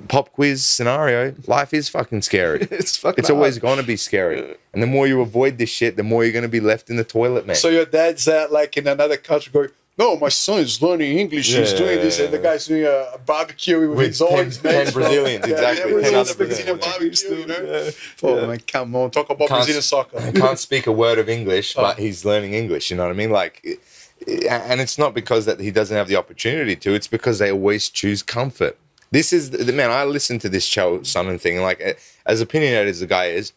pop quiz scenario, life is fucking scary. it's fucking It's always going to be scary. And the more you avoid this shit, the more you're going to be left in the toilet, man. So your dad's at like in another country going, no, my son is learning English. He's Yeah, doing this, yeah, and the guy's doing a, a barbecue with, With his own 10 mates 10 from- Brazilians, exactly, 10 10 other Brazilians in a Brazilians. barbecue, you know? Yeah. Oh Yeah. man, come on, talk about Can't- Brazilian soccer. can't speak a word of English, Oh. but he's learning English. You know what I mean? Like, and it's not because that he doesn't have the opportunity to. It's because they always choose comfort. This is the man. I listened to this Chael Sonnen thing, like, eh, as opinionated as the guy is,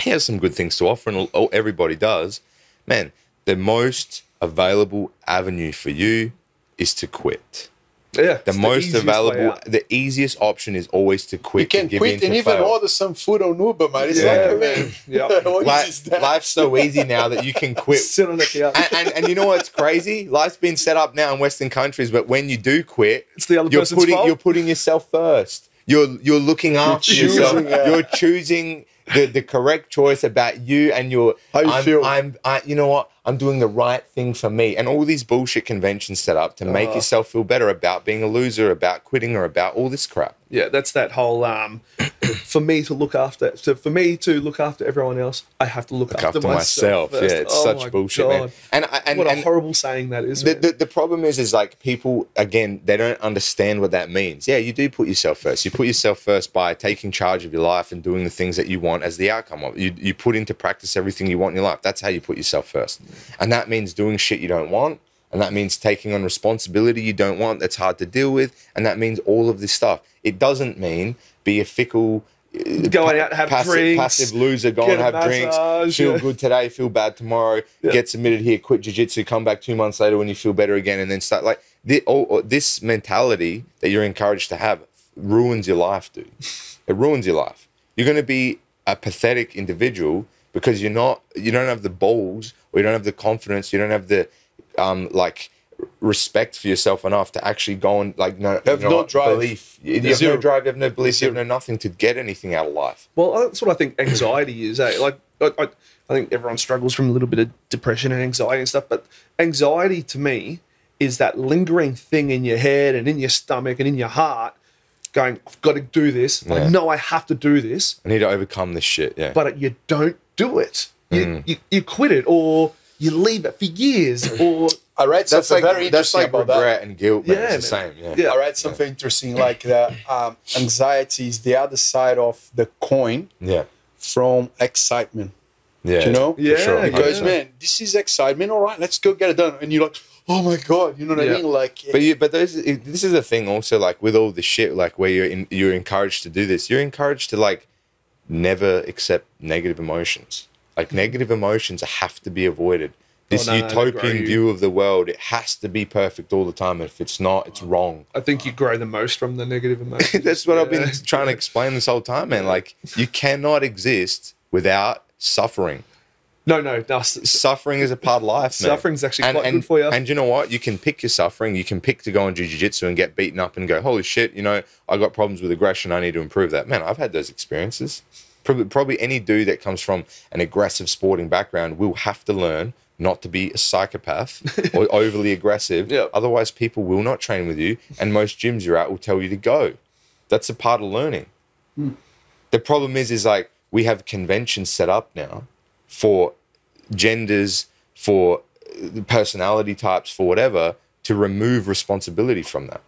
he has some good things to offer, and all- everybody does. Man, the most available avenue for you is to quit. Yeah The it's most easiest way available, the easiest option is always to quit. You can and give quit in to and even fail. order some food on Uber, man. It's Yeah, like, I man. mean, Yeah. how easy Li- is that? life's so easy now that you can quit sit on the couch and, and, and you know what's crazy? Life's been set up now in Western countries, but when you do quit, It's the other you're person's putting fault. you're putting yourself first. You're you're looking after choosing, yourself. yeah. You're choosing the, the correct choice about you and your. How you I'm, feel. I'm I, you know what? I'm doing the right thing for me, and all these bullshit conventions set up to make Uh. yourself feel better about being a loser, about quitting, or about all this crap. yeah that's that whole um for me to look after, so for me to look after everyone else, I have to look, Look after, after myself. first. Yeah, it's Oh such bullshit, God. man. And I- and what a and horrible saying that is. the, the, the problem is is like people again they don't understand what that means yeah you do put yourself first you put yourself first by taking charge of your life and doing the things that you want as the outcome of it. you, you put into practice everything you want in your life that's how you put yourself first and that means doing shit you don't want and that means taking on responsibility you don't want that's hard to deal with and that means all of this stuff it doesn't mean be a fickle uh, Going out, have passive, drinks, passive loser, go and have drinks, feel yeah. good today, feel bad tomorrow, get submitted here, quit jiu-jitsu, come back two months later when you feel better again, and then start like all- this mentality that you're encouraged to have ruins your life, dude. It ruins your life. You're going to be a pathetic individual because you're not, you don't have the balls, or you don't have the confidence, you don't have the, um, like respect for yourself enough to actually go and like no, have you know no what, drive. belief. You, you have no drive, you have no belief, you have no nothing to get anything out of life. Well, that's what I think anxiety is. Eh? Like, I, I, I think everyone struggles from a little bit of depression and anxiety and stuff, but anxiety to me is that lingering thing in your head and in your stomach and in your heart going, I've got to do this. Yeah. I know I have to do this, I need to overcome this shit. Yeah. but you don't do it. You, Mm. you, you quit it or you leave it for years or. I read that's something like very that's interesting like about that. regret and guilt. Man. Yeah, it's the man. same. Yeah. Yeah. I read something interesting like that. Um, anxiety is the other side of the coin Yeah. from excitement. Yeah. you know? Yeah, sure. Because Yeah. man, this is excitement. All right, let's go get it done. And you're like, oh my god, you know what Yeah. I mean? Like, But you, eh, but those, it- this is the thing also like with all the shit like where you're in, you're encouraged to do this. You're encouraged to like never accept negative emotions. Like hmm. negative emotions have to be avoided. This Oh, no, no, utopian view of the world, it has to be perfect all the time. And if it's not, it's wrong. I think you grow the most from the negative emotions. That's what I've been trying to explain this whole time, man. Like you cannot exist without suffering. No, no, no. s- s- suffering is a part of life. Man. Suffering's actually quite good for you. And you know what? You can pick your suffering. You can pick to go and do jiu-jitsu and get beaten up and go, holy shit, you know, I got problems with aggression. I need to improve that. Man, I've had those experiences. Probably, probably any dude that comes from an aggressive sporting background will have to learn not to be a psychopath or overly aggressive. Yeah. Otherwise, people will not train with you. And most gyms you're at will tell you to go. That's a part of learning. Hmm. The problem is, is like we have conventions set up now for genders, for personality types, for whatever, to remove responsibility from that.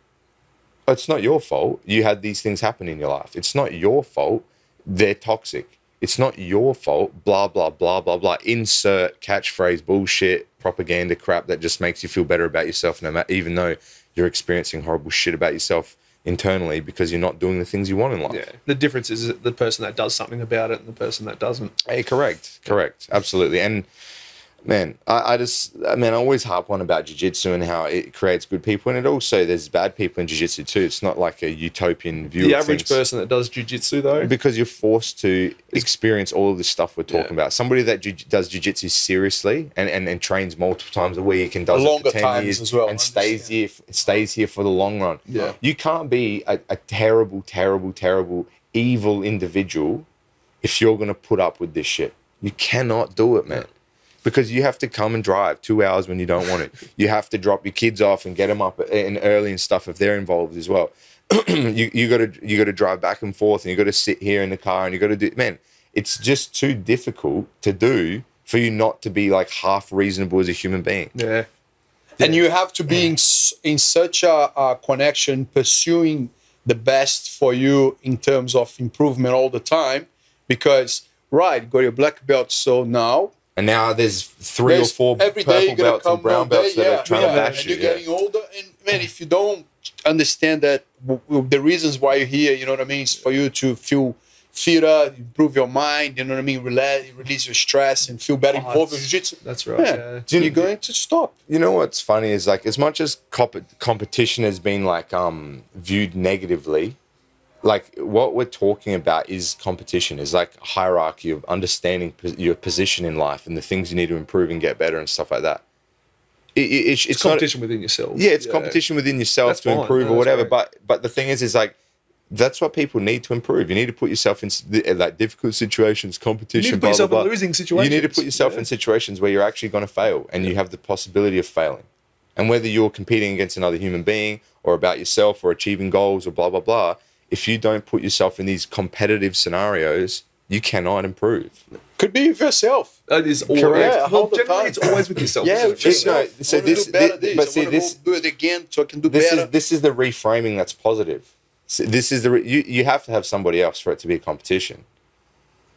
It's not your fault. You had these things happen in your life. It's not your fault. They're toxic. It's not your fault. Blah, blah, blah, blah, blah. Insert catchphrase bullshit, propaganda crap that just makes you feel better about yourself, no matter, even though you're experiencing horrible shit about yourself internally because you're not doing the things you want in life. Yeah. The difference is the person that does something about it and the person that doesn't. Hey, correct, correct, absolutely. And man, I, I just, I mean, I always harp on about jiu-jitsu and how it creates good people, and it also there's bad people in jiu-jitsu too. It's not like a utopian view. The average things. person that does jujitsu though, because you're forced to experience all of this stuff we're talking Yeah. about. Somebody that ju- does jiu-jitsu seriously and, and, and trains multiple times a week and does it Longer for 10 times years as well, and stays here stays here for the long run. Yeah. You can't be a, a terrible, terrible, terrible, evil individual if you're going to put up with this shit. You cannot do it, man. Because you have to come and drive two hours when you don't want it. You have to drop your kids off and get them up and early and stuff if they're involved as well. you you got to you got to drive back and forth and you got to sit here in the car and you got to do man. It's just too difficult to do for you not to be like half reasonable as a human being. yeah, and you have to be in, in such a, a connection pursuing the best for you in terms of improvement all the time because right got your black belt so now And now there's three there's- or four every day purple you're belts and brown one day, belts that yeah, are trying yeah, to bash and you. you're Yeah. getting older and man if you don't understand that w- w- the reasons why you're here you know what i mean is for you to feel fitter improve your mind you know what i mean release, release your stress and feel better Oh, involved in that's- jiu-jitsu that's right. yeah, Yeah. Do you- you're going to stop You know what's funny is like as much as comp- competition has been like um viewed negatively, like what we're talking about is competition is like hierarchy of understanding your position in life and the things you need to improve and get better and stuff like that. It, it, it's, It's, it's not- competition within yourself. yeah, it's competition within yourself That's to fine. improve No, or whatever. great. But but the thing is, is like that's what people need to improve. You need to put yourself in s- uh, like difficult situations, competition. You need to put blah, yourself blah, in blah. losing You need to put yourself Yeah. in situations where you're actually going to fail, and you have the possibility of failing. And whether you're competing against another human being or about yourself or achieving goals or blah blah blah, if you don't put yourself in these competitive scenarios, you cannot improve. Could be with yourself. That is always. Correct. Yeah, well, generally, time. it's always with yourself. Yeah, with? Just yourself. no, so I wanna this- do better thi- this. but I see, this- do it again so I can do This better. is this is the reframing that's positive. So this is the re- you you have to have somebody else for it to be a competition.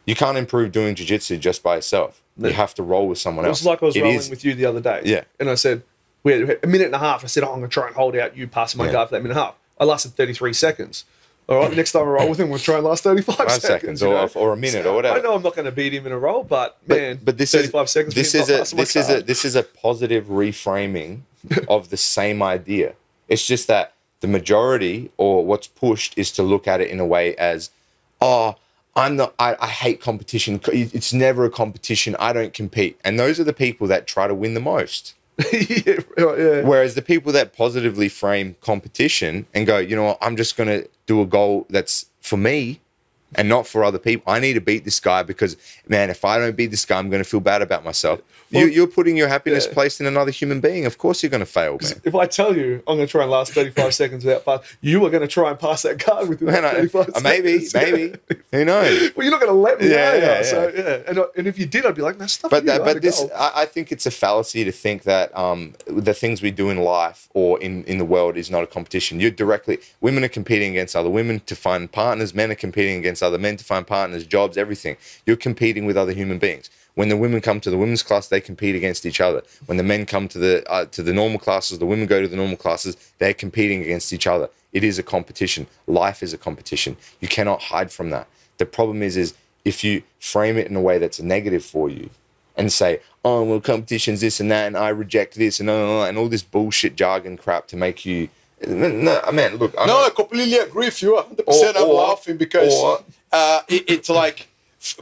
You can't improve doing jiu-jitsu just by yourself. No. You have to roll with someone It else. was like I was It rolling is- with you the other day. Yeah. And I said, we had a minute and a half. I said, oh, I'm going to try and hold out you passing my Yeah. guard for that minute and a half. I lasted 33 seconds. All right, next time I roll with him, we'll try and last 35 Five seconds. seconds or, know? or a minute or whatever. I know I'm not going to beat him in a roll, but, but, man, but this 35 is seconds. this is a this is a this is a positive reframing of the same idea. It's just that the majority or what's pushed is to look at it in a way as, oh, I'm not. I, I hate competition. It's never a competition. I don't compete. And those are the people that try to win the most. yeah. Whereas the people that positively frame competition and go, you know what, I'm just going to do a goal that's for me and not for other people. I need to beat this guy because, man, if I don't beat this guy, I'm going to feel bad about myself. Well, you, you're putting your happiness yeah. placed in another human being. Of course, you're going to fail, man. If I tell you I'm going to try and last 35 seconds without pass, you are going to try and pass that card with Man, that I- 35 uh, maybe, maybe. Who knows? well, you're not going to let me Yeah, know. yeah, So, yeah. And, and if you did, I'd be like, that's stuff But that, but this. I, I think it's a fallacy to think that um, the things we do in life or in, in the world is not a competition. You're directly women are competing against other women to find partners. Men are competing against other men to find partners, jobs, everything. You're competing with other human beings. When the women come to the women's class, they compete against each other. When the men come to the uh, to the normal classes, the women go to the normal classes. They're competing against each other. It is a competition. Life is a competition. You cannot hide from that. The problem is, is if you frame it in a way that's negative for you, and say, oh, well, competition's this and that, and I reject this, and, uh, and all this bullshit jargon crap to make you. No, man, look. I'm no, I completely agree with you. 100%. Or- I'm laughing because or- uh, it, it's like,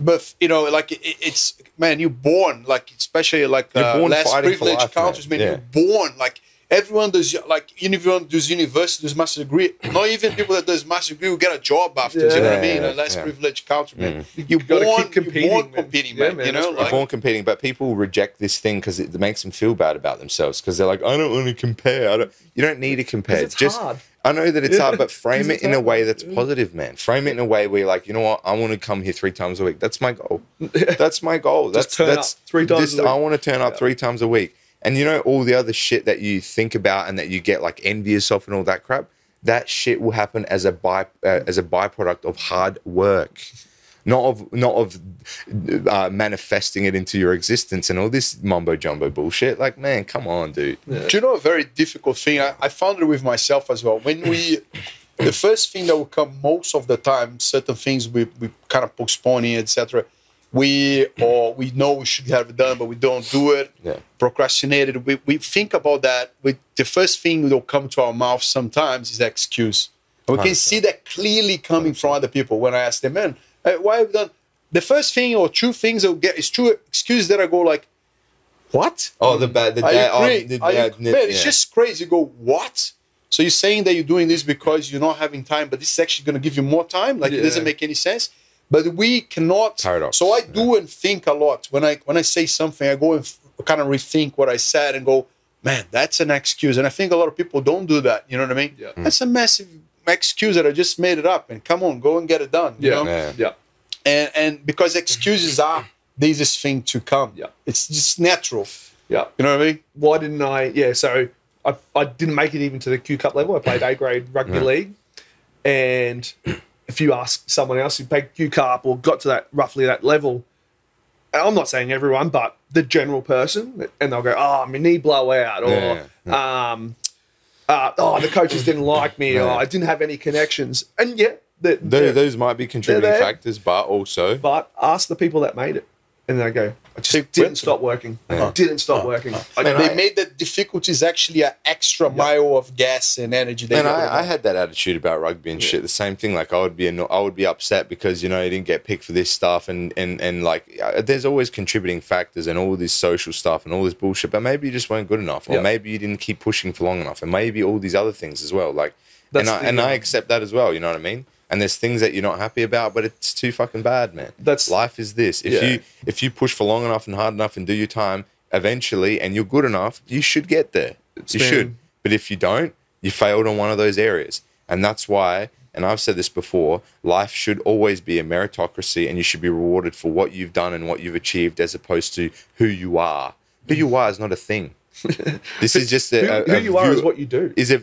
but you know, like it, it's man, you're born like, especially like You're uh, born less privileged life, man. countries, man. Yeah. You're born like everyone does. Like everyone does university, does master degree. Not even people that does master degree will get a job after. you know what I mean? yeah, A less yeah. privileged country, man. You You're gotta born, keep competing, you're born man. competing, Yeah, man. man, You know, right. They're like born competing, but people reject this thing because it makes them feel bad about themselves because they're like, I don't want to compare. I don't. You don't need to compare. it's Just hard. I know that it's Yeah, hard, but frame it in a way that's positive, man. Frame it in a way where you're like, you know what, I want to come here three times a week. That's my goal. That's my goal. That's that's three times week. I want to turn up Yeah. three times a week. And you know all the other shit that you think about and that you get like envious of and all that crap. That shit will happen as a by uh, as a byproduct of hard work, not of not of uh, manifesting it into your existence and all this mumbo jumbo bullshit. Like, man, come on, dude. Do you know a very difficult thing? I, I found it with myself as well. When we, the first thing that will come most of the time, certain things we, we kind of postponing, etc. We or we know we should have done, but we don't do it. Yeah. Procrastinated. We, we think about that. We, the first thing that will come to our mouth sometimes is excuse. And we can 100%. see that clearly coming from other people. When I ask them, man, Uh, why have done? The first thing or two things will get is two excuses that I go like, what? Oh, the bad, the dad. Oh, the, yeah, agree. Man, it's yeah. just crazy. You go, what? So you're saying that you're doing this because you're not having time, but this is actually going to give you more time? Like it doesn't make any sense. But we cannot. Paradox, So I do and think a lot when I when I say something. I go and f- kind of rethink what I said and go, man, that's an excuse. And I think a lot of people don't do that. You know what I mean? Yeah. That's a massive excuse that I just made it up. And come on, go and get it done. You Yeah. know? Yeah. Yeah. And and because excuses are the easiest thing to come. Yeah. It's just natural. Yeah. You know what I mean? why didn't I? Yeah, so I, I didn't make it even to the Q Cup level. I played A grade rugby league, and if you ask someone else who played Q Cup or got to that roughly that level, I'm not saying everyone, but the general person, and they'll go, "Oh, my knee blow out," or Yeah, um, uh, "Oh, the coaches didn't like me," or. "I didn't have any connections," and yeah, those might be contributing factors, but also but ask the people that made it, and they go, "I just They didn't stop working. Yeah. I didn't stop working." I, Man, they I- made the difficulties actually an extra mile of gas and energy. They Man, I, I had that attitude about rugby and shit. The same thing. Like I would be, anno- I would be upset because you know you didn't get picked for this stuff, and and and like uh, there's always contributing factors and all this social stuff and all this bullshit. But maybe you just weren't good enough, or Yeah. maybe you didn't keep pushing for long enough, and maybe all these other things as well. Like, That's and I, the, and I accept that as well. You know what I mean? And there's things that you're not happy about, but it's too fucking bad, man. That's- life is this. If Yeah. you if you push for long enough and hard enough and do your time, eventually, and you're good enough, you should get there. It's you been- should. But if you don't, you failed on one of those areas. And that's why, and I've said this before, life should always be a meritocracy and you should be rewarded for what you've done and what you've achieved as opposed to who you are. Who you are is not a thing. this is just a, Who, a- who you are is what you do. is a,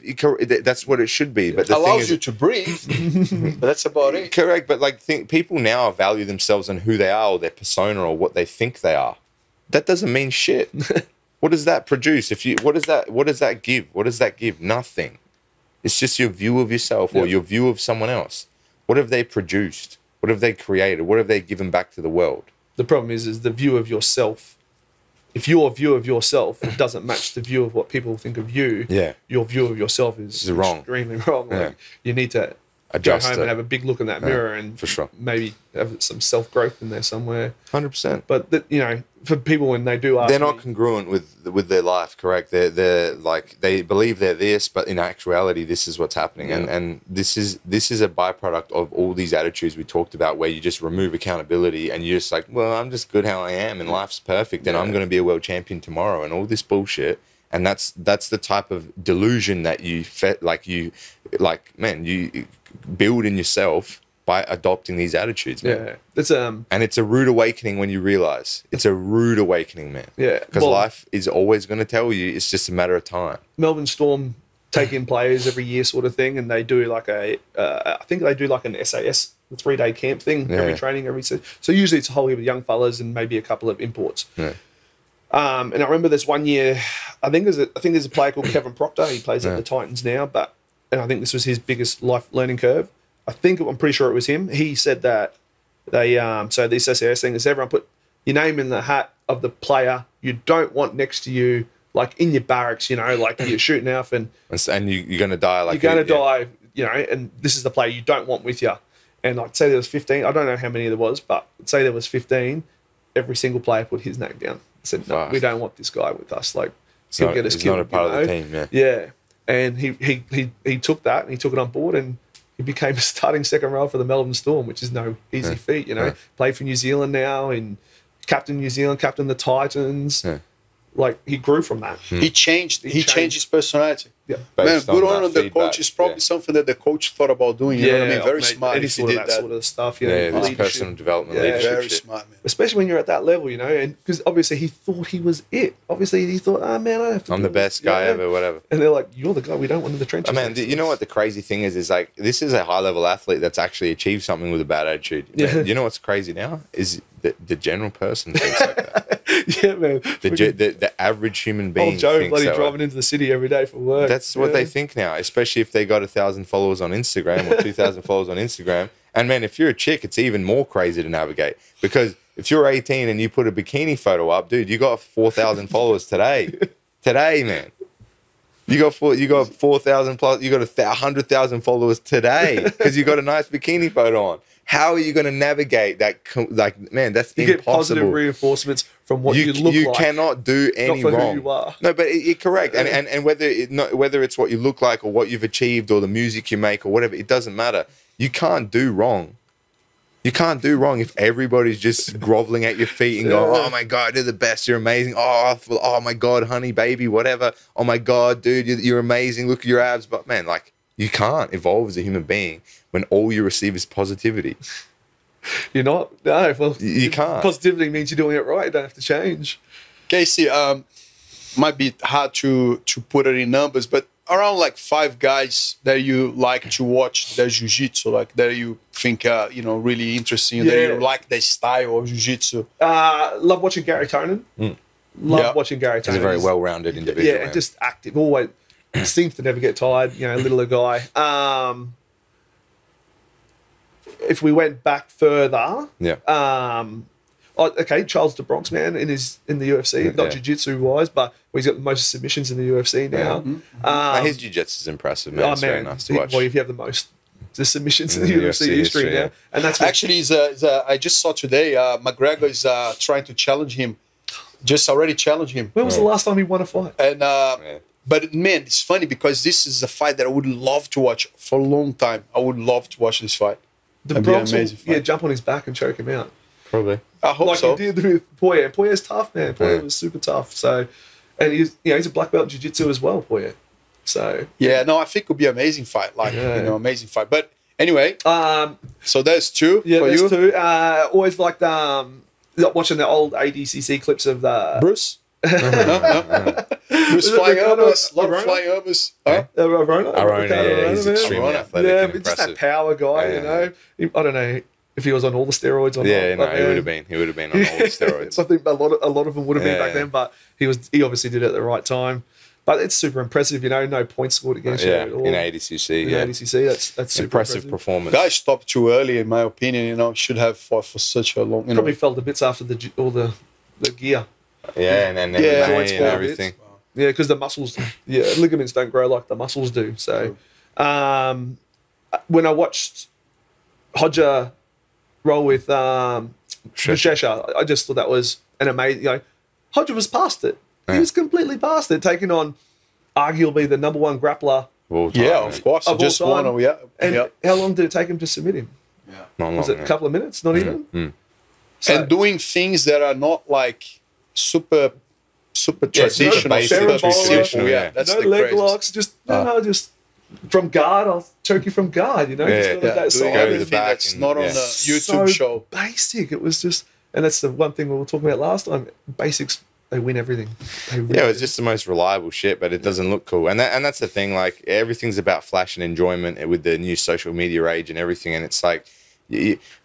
that's what it should be. But the allows is, you to breathe. but that's about it. Correct, but like think people now value themselves on who they are or their persona or what they think they are. That doesn't mean shit. what does that produce? If you what does that what does that give? What does that give? Nothing. It's just your view of yourself or Yeah. your view of someone else. What have they produced? What have they created? What have they given back to the world? the problem is is the view of yourself if your view of yourself doesn't match the view of what people think of you Yeah. your view of yourself is Is wrong. extremely wrong Yeah. like you need to Adjust go home it. and have a big look in that mirror and for sure. maybe have some self-growth in there somewhere Hundred percent. but that you know for people when they do ask They're not me- congruent with with their life, correct? They're they're like they believe they're this, but in actuality, this is what's happening, and and this is this is a byproduct of all these attitudes we talked about, where you just remove accountability and you're just like, well, I'm just good how I am, and life's perfect, and I'm going to be a world champion tomorrow, and all this bullshit. And that's that's the type of delusion that you fe- like you like man you build in yourself by adopting these attitudes, man. yeah it's um And it's a rude awakening when you realize it's a rude awakening, man. Yeah, Because well- life is always going to tell you it's just a matter of time. Melbourne Storm take in players every year, sort of thing, and they do like a, uh, I think they do like an SAS, three day camp thing every training every So usually it's a whole heap of young fellas and maybe a couple of imports. Yeah. Um, and I remember there's one year, I think there's a, I think there's a player called Kevin Proctor. He plays Yeah. at the Titans now, but and I think this was his biggest life learning curve. I think I'm pretty sure it was him. He said that they um, so this SAS thing is everyone put your name in the hat of the player you don't want next to you, like in your barracks, you know, like you're shooting off and And, you, you're going to die like you're going to yeah. die, you know, and this is the player you don't want with you. And I'd say there was 15. I don't know how many there was, but I'd say there was 15. Every single player put his name down. Said, no, we don't want this guy with us. Like, he'll get us killed. not a part you of the team. Yeah. Yeah. And he, he, he, he took that and he took it on board and he became a starting second row for the Melbourne Storm, which is no easy Yeah. feat, you know. Yeah. Played for New Zealand now and captain New Zealand, captain the Titans. Yeah. Like, he grew from that. Hmm. He changed. He, changed. changed his personality. Yeah. Man, Based good on on, the feedback, coach. It's probably yeah. something that the coach thought about doing. You know what I mean? Very mate, smart Any if he sort of did that, that. sort of stuff. You know, Yeah, this personal development, Yeah. leadership Very shit. smart, man. especially when you're at that level, you know, and because obviously he thought he was it. Obviously he thought, oh man, I have to. I'm do the this," best guy you ever, whatever. And they're like, you're the guy we don't want in the trenches. I mean, next you know what the crazy thing is? Is like this is a high level athlete that's actually achieved something with a bad attitude. Yeah. You know what's crazy now is the, the general person thinks like that. yeah, man. The, the the average human being Old Joe bloody way. driving into the city every day for work. That's what they think now, especially if they got a thousand followers on Instagram or two thousand followers on Instagram. And man, if you're a chick, it's even more crazy to navigate because if you're 18 and you put a bikini photo up, dude, you got four thousand followers today. Today, man. You got four. You got four thousand plus. You got a th- hundred thousand followers today because you got a nice bikini photo on. How are you going to navigate that? Like, man, that's You get positive reinforcements from what you, you, look you like. cannot do any for who wrong. you are. No, but you're correct, and and and whether it, no, whether it's what you look like or what you've achieved or the music you make or whatever, it doesn't matter. You can't do wrong. You can't do wrong if everybody's just groveling at your feet and going, "Oh my god, you're the best. You're amazing. Oh, oh my god, honey, baby, whatever. Oh my god, dude, you're, you're amazing. Look at your abs." But man, like you can't evolve as a human being when all you receive is positivity. You're not. No, well, You- you can't. Positivity means you're doing it right. You don't have to change. Casey, um, might be hard to to put it in numbers, but around like five guys that you like to watch their jiu-jitsu, like that you think uh, you know really interesting, that Yeah. you like their style of jiu-jitsu. Uh, love watching Garry Tonon. Love Yeah. watching Garry Tonon. He's a very well-rounded individual. Yeah, man. just active. Always seems to never get tired. You know, littler guy. Um, if we went back further, yeah. um, oh, okay, Charles do Bronx, man, in his in the UFC, not Yeah. jiu-jitsu wise, but he's got the most submissions in the UFC now. Mm-hmm. Um, Now, his jiu-jitsu is impressive, man. oh it's very man, nice to he- watch. well, if you have the most the submissions in In the, the UFC, UFC history, history, now, yeah. and that's Actually, is uh, is, uh, I just saw today uh, McGregor is uh, trying to challenge him, just already challenged him, when was the last time he won a fight? and uh, Yeah. But man, it's funny because this is a fight that I would love to watch for a long time. I would love to watch this fight. The be an Bronx will, amazing yeah, jump on his back and choke him out. Probably. I hope like so. he did with Poirier. Poirier's tough, man. Poirier Yeah. was super tough. So, and he's you know he's a black belt in jiu-jitsu as well, Poirier. So Yeah, no, I think it would be an amazing fight. Like Yeah. you know, amazing fight. But Anyway, Um, so there's two yeah, for there's you, two. Uh, always liked um, watching the old ADCC clips of the Bruce. No, no. Bruce Is it flying Ricardo overs, lot of Arona? flying overs. Huh? uh, Arona. Arona, yeah, Arona, he's man. extremely Arona. athletic Yeah, and just that power guy, Yeah, you know. I don't know if he was on all the steroids or Yeah, not. no, he would have been. He would have been on all the steroids. I think a lot of a lot of them would have been back then, but he was he obviously did it at the right time. But it's super impressive, you know. No points scored against yeah, you at all. in ADCC. in Yeah, ADCC. That's that's super impressive impressive. performance. Guys stopped too early, in my opinion. You know, should have fought for such a long. You know, Probably felt the bits after the all the the gear. Yeah, and then Yeah, joints and fall a everything. Yeah, because the muscles, yeah, ligaments don't grow like the muscles do. So, um, when I watched Hodger roll with um, Shesha. Shesha, I just thought that was an amazing. You know, Hodger was past it. He was completely past it, taking on arguably the number one grappler. of time, yeah, of course. Of all just one. time. Yeah, And yeah. how long did it take him to submit him? Yeah, Not long, Was it yeah. a couple of minutes? Not even. mm. So- and doing things that are not like super, super Yeah, traditional, basic, super super simple. traditional, Yeah, yeah. that's no the leg craziest. locks, just no, Ah. no, just from God I'll choke from God. You know, Yeah, just yeah, that doing side. Go everything back that's and- not on yeah. the YouTube so show. Basic. It was just, and that's the one thing we were talking about last time. Basics, they win everything. They really Yeah, it's do. just the most reliable shit, but it doesn't look cool. And that, and that's the thing. Like everything's about flash and enjoyment with the new social media age and everything. And it's like, you, pe-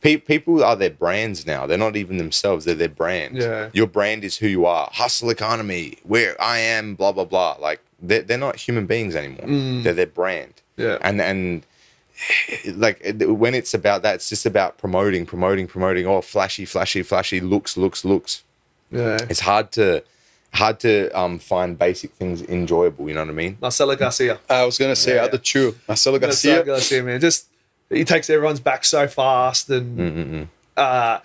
people are their brands now. They're not even themselves. They're their brand. Yeah. Your brand is who you are. Hustle economy. Where I am. Blah blah blah. Like they're, they're not human beings anymore. Mm. They're their brand. Yeah. And and like when it's about that, it's just about promoting, promoting, promoting. Oh, flashy, flashy, flashy. Looks, looks, looks yeah. it's hard to hard to um find basic things enjoyable you know what i mean Marcelo Garcia. I was gonna say Yeah, other two. Marcelo Marcelo Garcia. Garcia, man. Just he takes everyone's back so fast, and Mm-mm-mm. uh,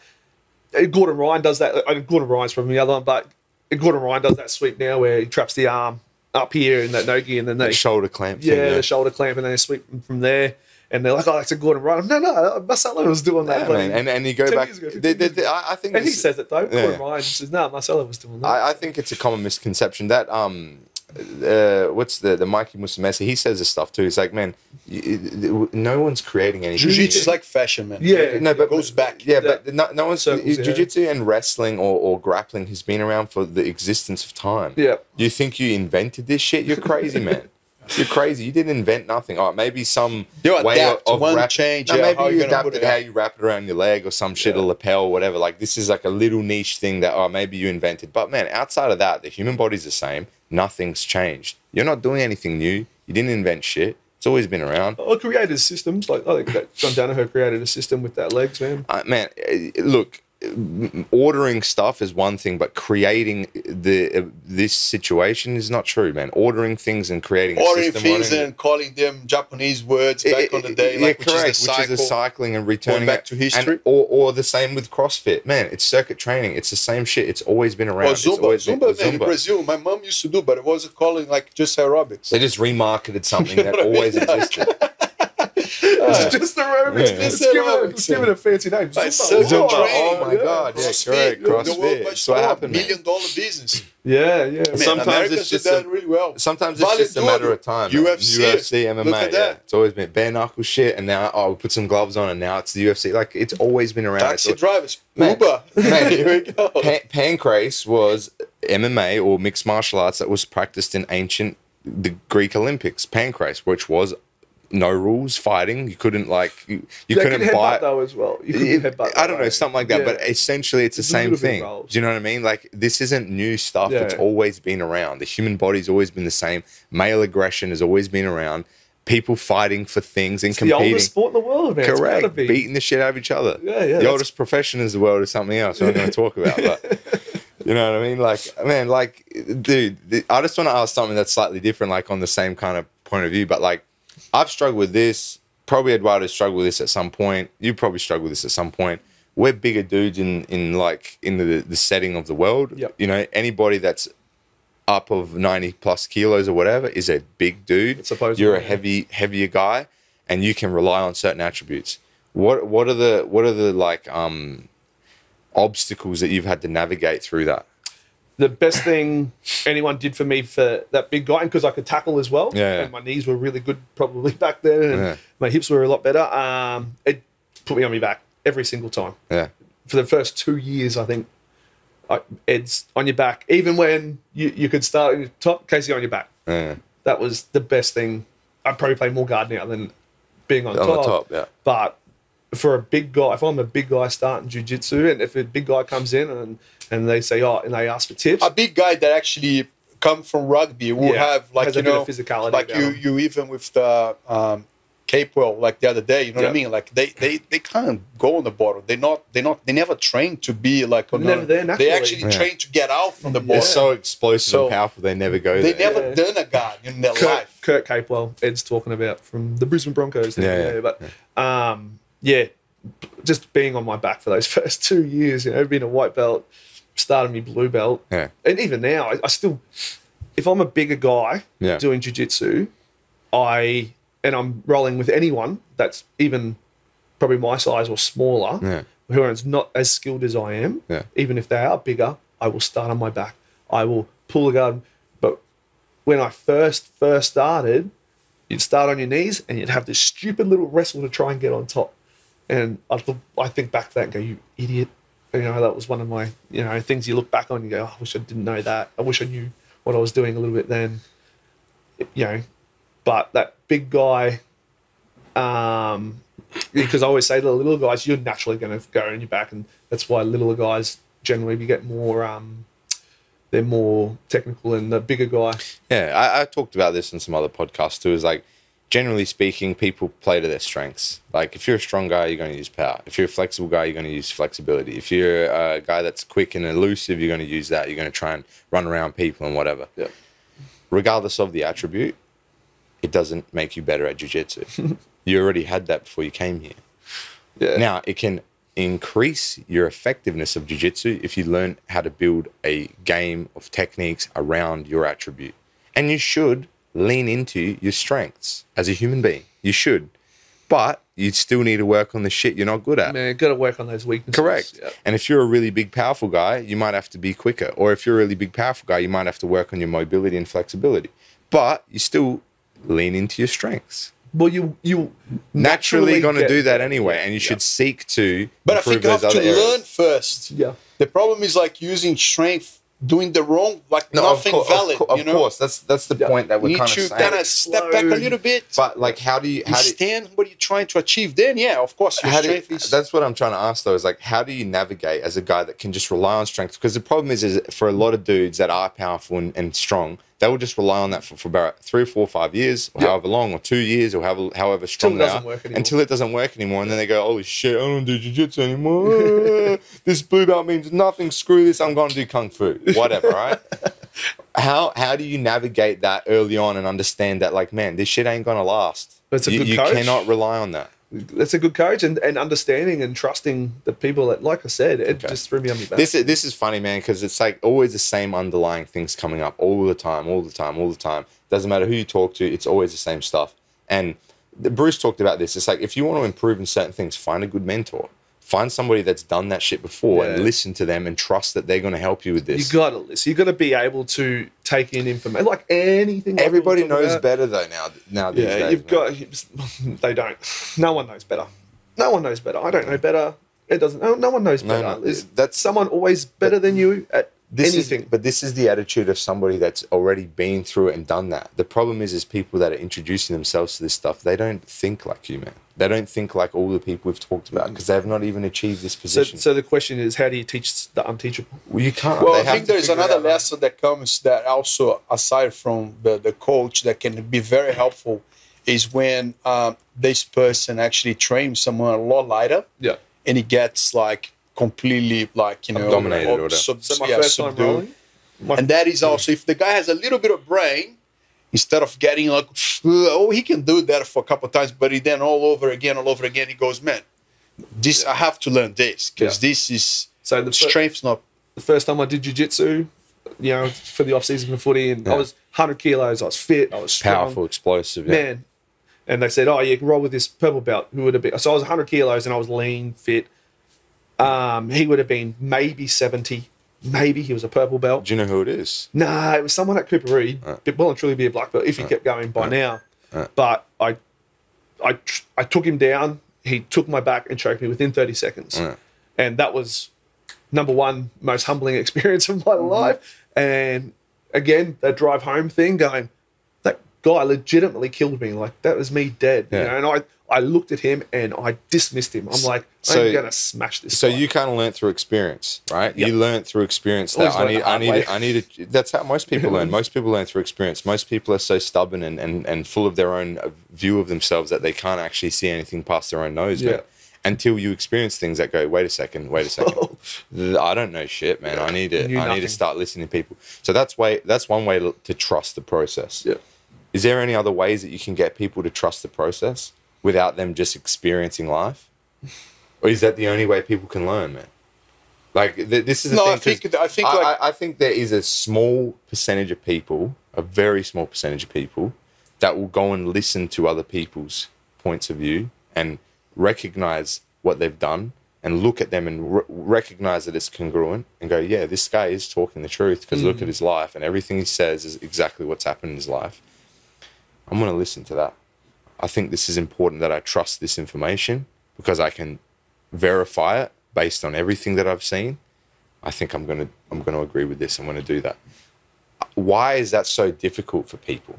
Gordon Ryan does that. Uh, Gordon Ryan's from the other one, but Gordon Ryan does that sweep now where he traps the arm up here in that nogi, and then they the shoulder clamp yeah, thing, the shoulder clamp, and then they sweep from, there. And they're like, "Oh, that's a Gordon Ryan." No, no, Marcelo was doing that. Yeah, and and you go back ago, the, 15 the, the, I, I think and he says it though. Yeah. Gordon Ryan says, "No, Marcelo was doing that." I, I think it's a common misconception that um uh, what's the the Mikey Musumeci? He says this stuff too. He's like, man, you, no one's creating anything. Jiu-Jitsu is like fashion, man. Yeah. no, but it goes back. Yeah, Yeah. but no, no one's Circles, jiu-jitsu and wrestling or, or grappling has been around for the existence of time. Yeah. You think you invented this shit? You're crazy, man. You're crazy. You didn't invent nothing. All right, maybe some You way adapt of, of one wrap- change, No, yeah, maybe you you're gonna put adapted it how you wrap it around your leg or some shit, a Yeah. lapel, whatever. Like this is like a little niche thing that oh maybe you invented. But man, outside of that, the human body's the same. Nothing's changed. You're not doing anything new. You didn't invent shit. It's always been around. I created systems like I think that John Danaher created a system with that legs, man. uh, man, uh, look, ordering stuff is one thing, but creating the uh, this situation is not true, man. Ordering things and creating a Ordering system things on it- and calling them Japanese words back I- on the day, yeah, like which correct, is the which cycle. is the cycling and returning back it. to history. And- or, or the same with CrossFit, man. It's circuit training. It's the same shit. It's always been around. Or Zumba, always been- Zumba, in Brazil, my mom used to do, but it wasn't calling like just aerobics. They just remarketed something that always existed. It's just aerobics. Yeah. Just give it, aerobics, give it a fancy name. Like Zumba. Oh, Zumba. Oh my yeah. god, yeah, CrossFit, correct. CrossFit. worldwide That's what star, happened, man. million dollar business. Yeah, yeah. Man, Sometimes Americans it's just have a- really well. Sometimes it's just a matter of time. UFC, UFC, MMA. look at yeah. It's always been bare knuckle shit, and now oh, we put some gloves on, and now it's the UFC. Like it's always been around. Taxi It's- drivers, Man, Uber. man, Here we go. Pan- Pancrase was MMA or mixed martial arts that was practiced in ancient the Greek Olympics. Pancrase, which was no rules fighting. You couldn't like you, you couldn't could buy. though as well. You could It- headbutt. I don't know, something like that. Yeah. But essentially, it's the It's a same thing. Do you know what I mean? Like this isn't new stuff. Yeah. It's always been around. The human body's always been the same. Male aggression has always been around. People fighting for things and it's the oldest sport in the world, man. It's Correct. be. Beating the shit out of each other. Yeah, yeah, The oldest profession in the world is something else. I'm not going to talk about, but you know what I mean. Like, man, like, dude, the, I just want to ask something that's slightly different, like on the same kind of point of view. But like, I've struggled with this. Probably Eduardo struggled with this at some point. You probably struggled with this at some point. We're bigger dudes in in like in the the setting of the world. Yep. You know, anybody that's up of 90 plus kilos or whatever is a big dude. Supposedly, You're a heavy heavier guy and you can rely on certain attributes. What what are the what are the like um obstacles that you've had to navigate through that? The best thing anyone did for me for that big guy, and because I could tackle as well, Yeah, yeah. my knees were really good probably back then, and Yeah. my hips were a lot better. Um, it put me on my back every single time Yeah. for the first two years. I think I, Ed's on your back, even when you, you could start in the top, Casey on your back. Yeah. That was the best thing. I'd probably play more guard now than being on, On top. the top, yeah. But for a big guy, if I'm a big guy starting jujitsu, and if a big guy comes in and, and they say, oh, and they ask for tips, a big guy that actually come from rugby will Yeah, have like has you a bit know of physicality like about you him. you even with the um Capewell like the other day you know what I mean like they they they can't go on the bottle they're not they're not they never train to be like on Never the- there they naturally. actually Yeah. train to get out from the They're so explosive So- and powerful. They never go they there. never Yeah. done a guard in their Kurt, life Kurt Capewell, Ed's talking about from the Brisbane Broncos. Yeah, yeah, but um, yeah, just being on my back for those first two years, you know, being a white belt, starting me blue belt, Yeah. and even now, I, I still, if I'm a bigger guy Yeah. doing jujitsu, I and I'm rolling with anyone that's even probably my size or smaller, Yeah. who is not as skilled as I am, Yeah. even if they are bigger, I will start on my back. I will pull the guard. But when I first first started, you'd start on your knees and you'd have this stupid little wrestle to try and get on top. And I, I think back to that and go, you idiot. You know, that was one of my, you know, things you look back on you go, oh, I wish I didn't know that. I wish I knew what I was doing a little bit then. You know, but that big guy, um, because I always say to the little guys, you're naturally going to go on your back, and that's why littler guys generally we get more. Um, they're more technical, and the bigger guy, Yeah, I, I talked about this in some other podcasts too. Is like, generally speaking, people play to their strengths. Like, if you're a strong guy, you're going to use power. If you're a flexible guy, you're going to use flexibility. If you're a guy that's quick and elusive, you're going to use that. You're going to try and run around people and whatever. yeah, Regardless of the attribute, it doesn't make you better at jujitsu. you already had that before you came here. yeah, Now, it can increase your effectiveness of jiu-jitsu if you learn how to build a game of techniques around your attribute. And you should lean into your strengths as a human being. You should. But you still need to work on the shit you're not good at. man, got to work on those weaknesses. Correct. Yeah. And if you're a really big, powerful guy, you might have to be quicker. Or if you're a really big, powerful guy, you might have to work on your mobility and flexibility. But you still lean into your strengths. Well, you you Naturally, going to do that anyway, and you Yeah. should seek to. but I think you have those to areas. learn first Yeah, the problem is like using strength doing the wrong like nothing of, cour- valid Of, cour- of you know? course, that's that's the Yeah. point that we're need kind of to saying. kind of step back a little bit. But like, how do you how do you, understand what are you're trying to achieve then yeah of course your how do you- strength is that's what I'm trying to ask though is like how do you navigate as a guy that can just rely on strength? Because the problem is is for a lot of dudes that are powerful and, and strong they will just rely on that for, for about three or four or five years or Yeah. however long or two years or however however strong it they are work until it doesn't work anymore and then they go holy shit I don't do jiu-jitsu anymore. This blue belt means nothing. Screw this. I'm going to do kung fu. Whatever right? How how do you navigate that early on and understand that like man this shit ain't gonna last? That's a you, good you coach. cannot rely on that that's a good coach, and, and understanding and trusting the people that, like I said, it Okay. just threw me on my back. This is this is funny, man, because it's like always the same underlying things coming up all the time, all the time, all the time. Doesn't matter who you talk to, it's always the same stuff. And the- Bruce talked about this. It's like if you want to improve in certain things, find a good mentor. Find somebody that's done that shit before and listen to them and trust that they're going to help you with this. you got to listen. You got to be able to take in information, like anything. like Everybody knows about. better though now. Now these Yeah, days, you've man. got. They don't. No one knows better. No one knows better. I don't know better. It doesn't. No, no one knows better. no, Is that's- someone always better than you at this anything. Is, but this is the attitude of somebody that's already been through it and done that. The problem is, is people that are introducing themselves to this stuff. They don't think like you, man. They don't think like all the people we've talked about because they have not even achieved this position. so the question is, how do you teach the unteachable? well, you can't. well They i think there's another out, lesson that comes that also aside from the, the coach that can be very helpful is when um, this person actually trains someone a lot lighter Yeah. and he gets like completely like you know Dominated or whatever. sub- So my yeah, first time subdued. rolling. My, And that is also if the guy has a little bit of brain, instead of getting like, oh, he can do that for a couple of times, but he then all over again, all over again, he goes, man, this I have to learn this because Yeah. this is so the fir- not. the first time I did jujitsu, you know, for the off season for footy, and I was 100 kilos. I was fit. I was strong. powerful, explosive. Yeah. man. And they said, "Oh, you can roll with this purple belt." Who would have been? So I was 100 kilos and I was lean, fit. Um, he would have been maybe 70, maybe he was a purple belt. Do you know who it is? Nah, it was someone at Coorparoo. Uh. It well and truly be a black belt if he kept going by now. Uh. But I, I, tr- I took him down. He took my back and choked me within 30 seconds, Uh. and that was number one most humbling experience of my life. And again, that drive home thing, going, that guy legitimately killed me. Like that was me dead. You Yeah. know? And I, I looked at him and I dismissed him. I'm like, So- I'm gonna smash this. So guy. you kind of learned through experience, right? Yep. You learned through experience that I need, I need, way. I need. To, that's how most people learn. Most people learn through experience. Most people are so stubborn and, and, and full of their own uh, view of themselves that they can't actually see anything past their own nose, man. Yeah. Until you experience things that go, wait a second, wait a second. I don't know shit, man. I need to, I need to start listening to people. So that's way, that's one way to, to trust the process. Yeah. Is there any other ways that you can get people to trust the process without them just experiencing life? Or is that the only way people can learn, man? Like th- this is the No, thing, I think I think I, like I, I think there is a small percentage of people, a very small percentage of people, that will go and listen to other people's points of view and recognize what they've done and look at them and re- recognize that it's congruent and go, yeah, this guy is talking the truth because look mm. at his life and everything he says is exactly what's happened in his life. I'm going to listen to that. I think this is important that I trust this information because I can verify it based on everything that I've seen. I think I'm going to I'm to agree with this. I'm to do that. Why is that so difficult for people?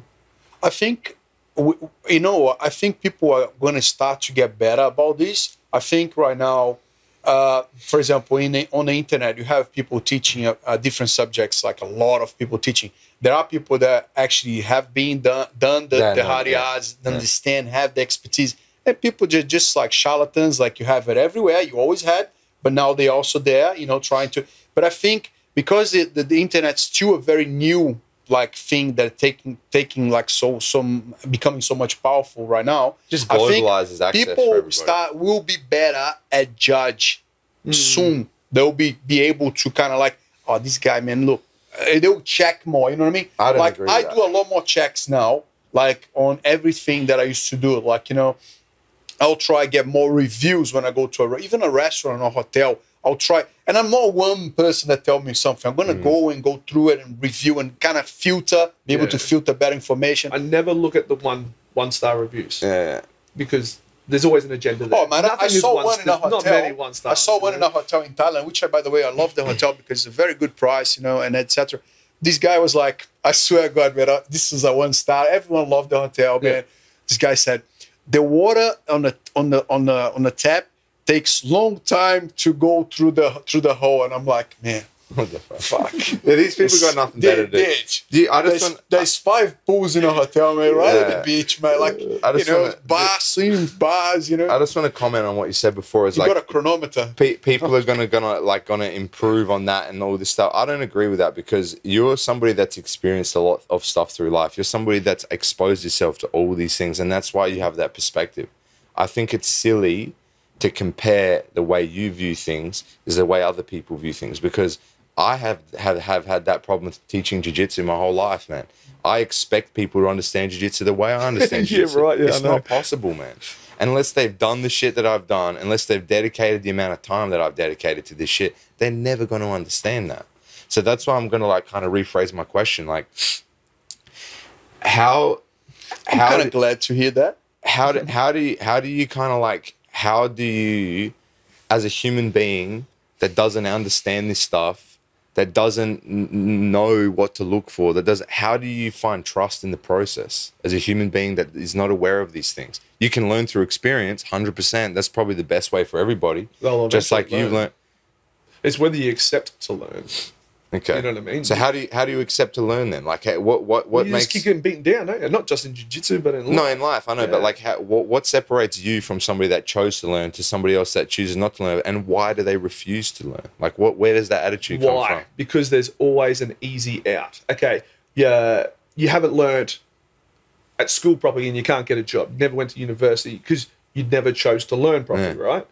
I think you know I think people are going to start to get better about this. I think right now, uh, for example, in the, on the internet, you have people teaching uh, uh, different subjects, like a lot of people teaching. There are people that actually have been done done the, Yeah, the hard yeah. yards, understand, have the expertise, and people just just like charlatans, like you have it everywhere. You always had, but now they're also there, you know, trying to. But I think because it, the, the internet's still a very new like thing that taking taking like so some becoming so much powerful right now. Just I think globalizes access for People start will be better at judge soon. They'll be be able to kind of like, oh, this guy, man, look, uh, they'll check more. You know what I mean? I don't like agree I do a lot more checks now, like on everything that I used to do. Like you know, I'll try get more reviews when I go to a even a restaurant or hotel. I'll try, and I'm not one person that tell me something. I'm Mm. gonna go and go through it and review and kind of filter, be able to filter better information. I never look at the one one star reviews Yeah. because there's always an agenda there. Oh man, I- I saw one one in a hotel. Not many one I stars. saw you one in know? a hotel in Thailand, which I, by the way, I love the hotel because it's a very good price, you know, and etc. This guy was like, I swear, God, man, this is a one star. Everyone loved the hotel, man. Yeah. This guy said, the water on the on the on the on the tap takes long time to go through the through the hole, and I'm like, man, What the fuck? Yeah, these people got nothing They better to do. I just There's, want, there's five pools in a hotel, man, right at the beach, man. Like, uh, I you just know, wanna- bars, swimming bars, you know. I just want to comment on what you said before. Is you like got a chronometer. pe- people are gonna gonna like gonna improve on that and all this stuff. I don't agree with that because you're somebody that's experienced a lot of stuff through life. You're somebody that's exposed yourself to all these things, and that's why you have that perspective. I think it's silly to compare the way you view things is the way other people view things because I have have, have had that problem with teaching jiu-jitsu my whole life, man. I expect people to understand jiu-jitsu the way I understand Yeah, jiu-jitsu. right, yeah, it's I know. not possible, man. Unless they've done the shit that I've done, unless they've dedicated the amount of time that I've dedicated to this shit, they're never going to understand that. So that's why I'm going to like kind of rephrase my question, like how I'm how kind of glad to hear that. how do how do you how do you kind of like how do you as a human being that doesn't understand this stuff that doesn't know what to look for that doesn't how do you find trust in the process as a human being that is not aware of these things you can learn through experience 100% that's probably the best way for everybody just like learn. learned It's whether you accept to learn. Okay You know what I mean? so how do you how do you accept to learn then like how- what what what you makes just keep getting beaten down, don't you? Not just in jiu-jitsu, but in life. No, in life, I know, but like, how, what what separates you from somebody that chose to learn to somebody else that chooses not to learn, and why do they refuse to learn? Like, what where does that attitude come Why? from? Because there's always an easy out. Okay, yeah, you haven't learned at school properly and you can't get a job. You never went to university because you never chose to learn properly, Yeah. right?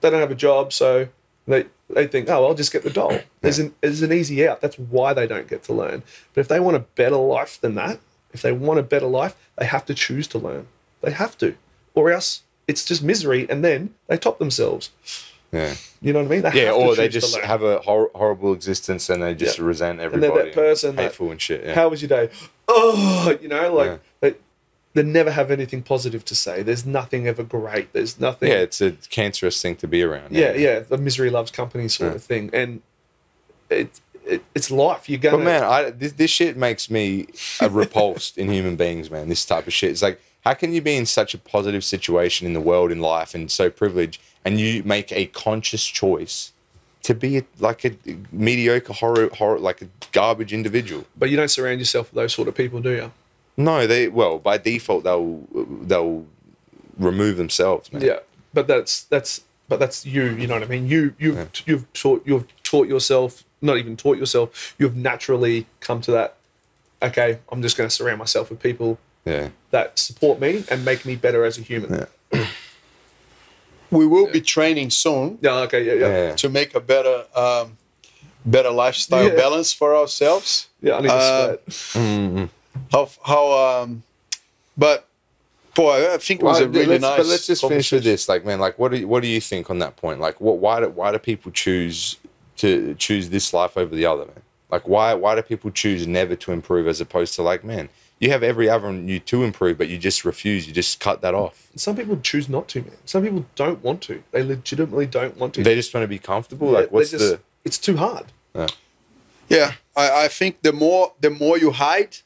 They don't have a job, so they they think, oh, I'll just get the doll. There's an there's an easy out. That's why they don't get to learn. But if they want a better life than that, if they want a better life, they have to choose to learn. They have to, or else it's just misery, and then they top themselves. Yeah. You know what I mean? They Yeah, or they just have a hor- horrible existence and they just Yeah. resent And they're that person that- hateful and shit. Yeah. How was your day? Oh, you know, like Yeah. They, never have anything positive to say. There's nothing ever great. There's nothing. yeah, it's a cancerous thing to be around. yeah, yeah. The misery loves company sort Yeah. of thing, and it, it it's life. You're gonna. But man, I this, this shit makes me repulsed in human beings, man. This type of shit. It's like, how can you be in such a positive situation in the world, in life, and so privileged, and you make a conscious choice to be a, like a mediocre horror, horror, like a garbage individual? but you don't surround yourself with those sort of people, do you? No, they well by default they'll they'll remove themselves, man. Yeah, but that's that's but that's you. You know what I mean? You you've you've taught you've taught yourself. Not even taught yourself. You've naturally come to that. Okay, I'm just going to surround myself with people yeah. that support me and make me better as a human. Yeah. We will be training soon Yeah. okay. Yeah. Yeah. Yeah. to make a better um, better lifestyle Yeah. balance for ourselves. Yeah. I need to Uh, sweat. How how um, but boy, I think it was Well, a really let's, nice. But let's just finish with this. Like, man, like, what do you, what do you think on that point? Like, what why do why do people choose to choose this life over the other, man? Like, why why do people choose never to improve as opposed to like, man, you have every avenue to improve, but you just refuse. You just cut that off. Some people choose not to, man. Some people don't want to. They legitimately don't want to. They just want to be comfortable. Yeah, like, what's just- the? It's too hard. Yeah, Yeah, I, I think the more the more you hide,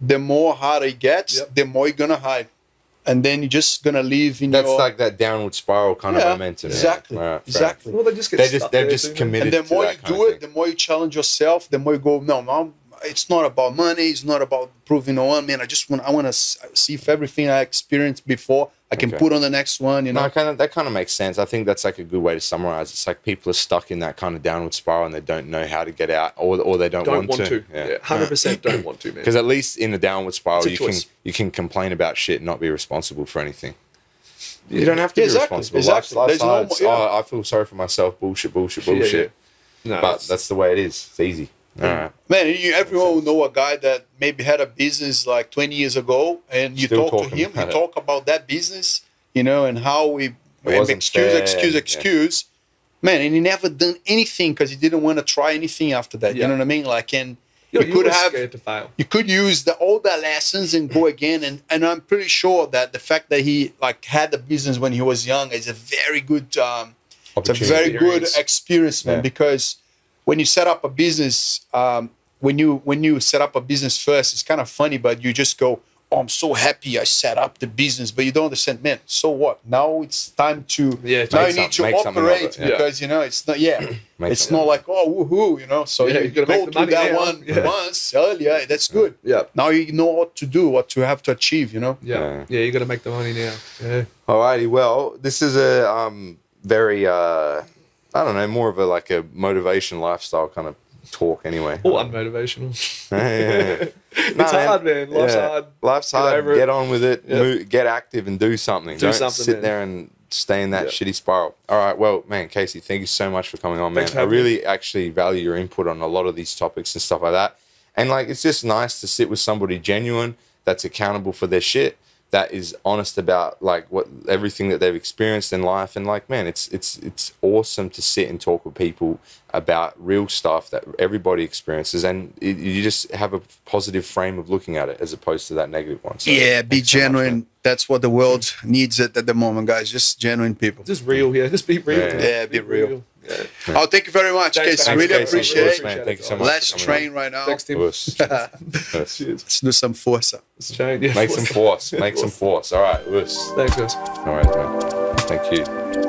the more hard it gets. Yep. The more you're gonna hide, and then you're just gonna live in That's your. like that downward spiral kind Yeah, of momentum. yeah. exactly, Right, exactly. Well, they just get. They just stuck they're there just committed. and the to more that you do of it, the more you challenge yourself. The more you go, no, no, it's not about money. It's not about proving no one. Man, I just want. I want to see if everything I experienced before I can Okay. put on the next one. You know. No, kind of that kind of makes sense. I think that's like a good way to summarize. It's like people are stuck in that kind of downward spiral and they don't know how to get out, or or they don't, Don't want, to. Yeah. Hundred percent don't want to, man. Because at least in a downward spiral, you choice. can you can complain about shit and not be responsible for anything. You don't have to Yeah, be exactly, responsible. exactly. Life's, There's no life's more- hard. yeah. Oh, I feel sorry for myself. Bullshit, bullshit, bullshit. yeah. No, But it's- that's the way it is. It's easy. All right. Man, you, everyone will know a guy that maybe had a business like 20 years ago, and you Still talk to him, you it. talk about that business, you know, and how we and wasn't excuse, fair, excuse, yeah. excuse. Man, and he never done anything because he didn't want to try anything after that. Yeah. You know what I mean? Like, and you, you, you could have, to fail. you could use the all the lessons and go again. And and I'm pretty sure that the fact that he like had the business when he was young is a very good um, it's a very good Experience. experience, man. Yeah. Because when you set up a business, um, when you when you set up a business first, it's kind of funny, but you just go, "Oh, I'm so happy I set up the business," but you don't understand, man. So what? Now it's time to Yeah, now you need some- to make something of operate it, yeah. because you know it's not yeah. It's not like oh woohoo, you know. So Yeah, you, you gotta go make through that now. one Yeah. once earlier. That's good. Yeah. Now you know what to do, what to have to achieve. You know. Yeah. Yeah. Yeah. You got to make the money now. Yeah. Alrighty, well, this is a um, very uh, I don't know, more of a like a motivation lifestyle kind of talk anyway. Or unmotivational. Yeah. it's hard, man. Life's Yeah. hard. Life's Get hard. it. Get on with it. Yep. Move, get active and do something. Do Don't something, sit man. there and stay in that Yep. shitty spiral. All right. Well, man, Casey, thank you so much for coming on, man. I having me. really actually value your input on a lot of these topics and stuff like that. And like, it's just nice to sit with somebody genuine that's accountable for their shit. That is honest about like what everything that they've experienced in life, and like, man, it's it's it's awesome to sit and talk with people about real stuff that everybody experiences, and it, you just have a positive frame of looking at it as opposed to that negative one. So, Yeah, be thanks so much, genuine. That's what the world needs it at the moment, guys. Just genuine people. Just real, yeah. Just be real. Yeah. man. Yeah, be real. Yeah. Oh, thank you very much, Thanks Casey. Really me. Appreciate Of course, it. man. Thank you so much. Let's for coming on. train right now. Thanks, Tim. Us. Us. Let's do some forza. Let's train. Yeah. Make some force. Make some force. All right. Us. Thanks, guys. All right, man. Thank you.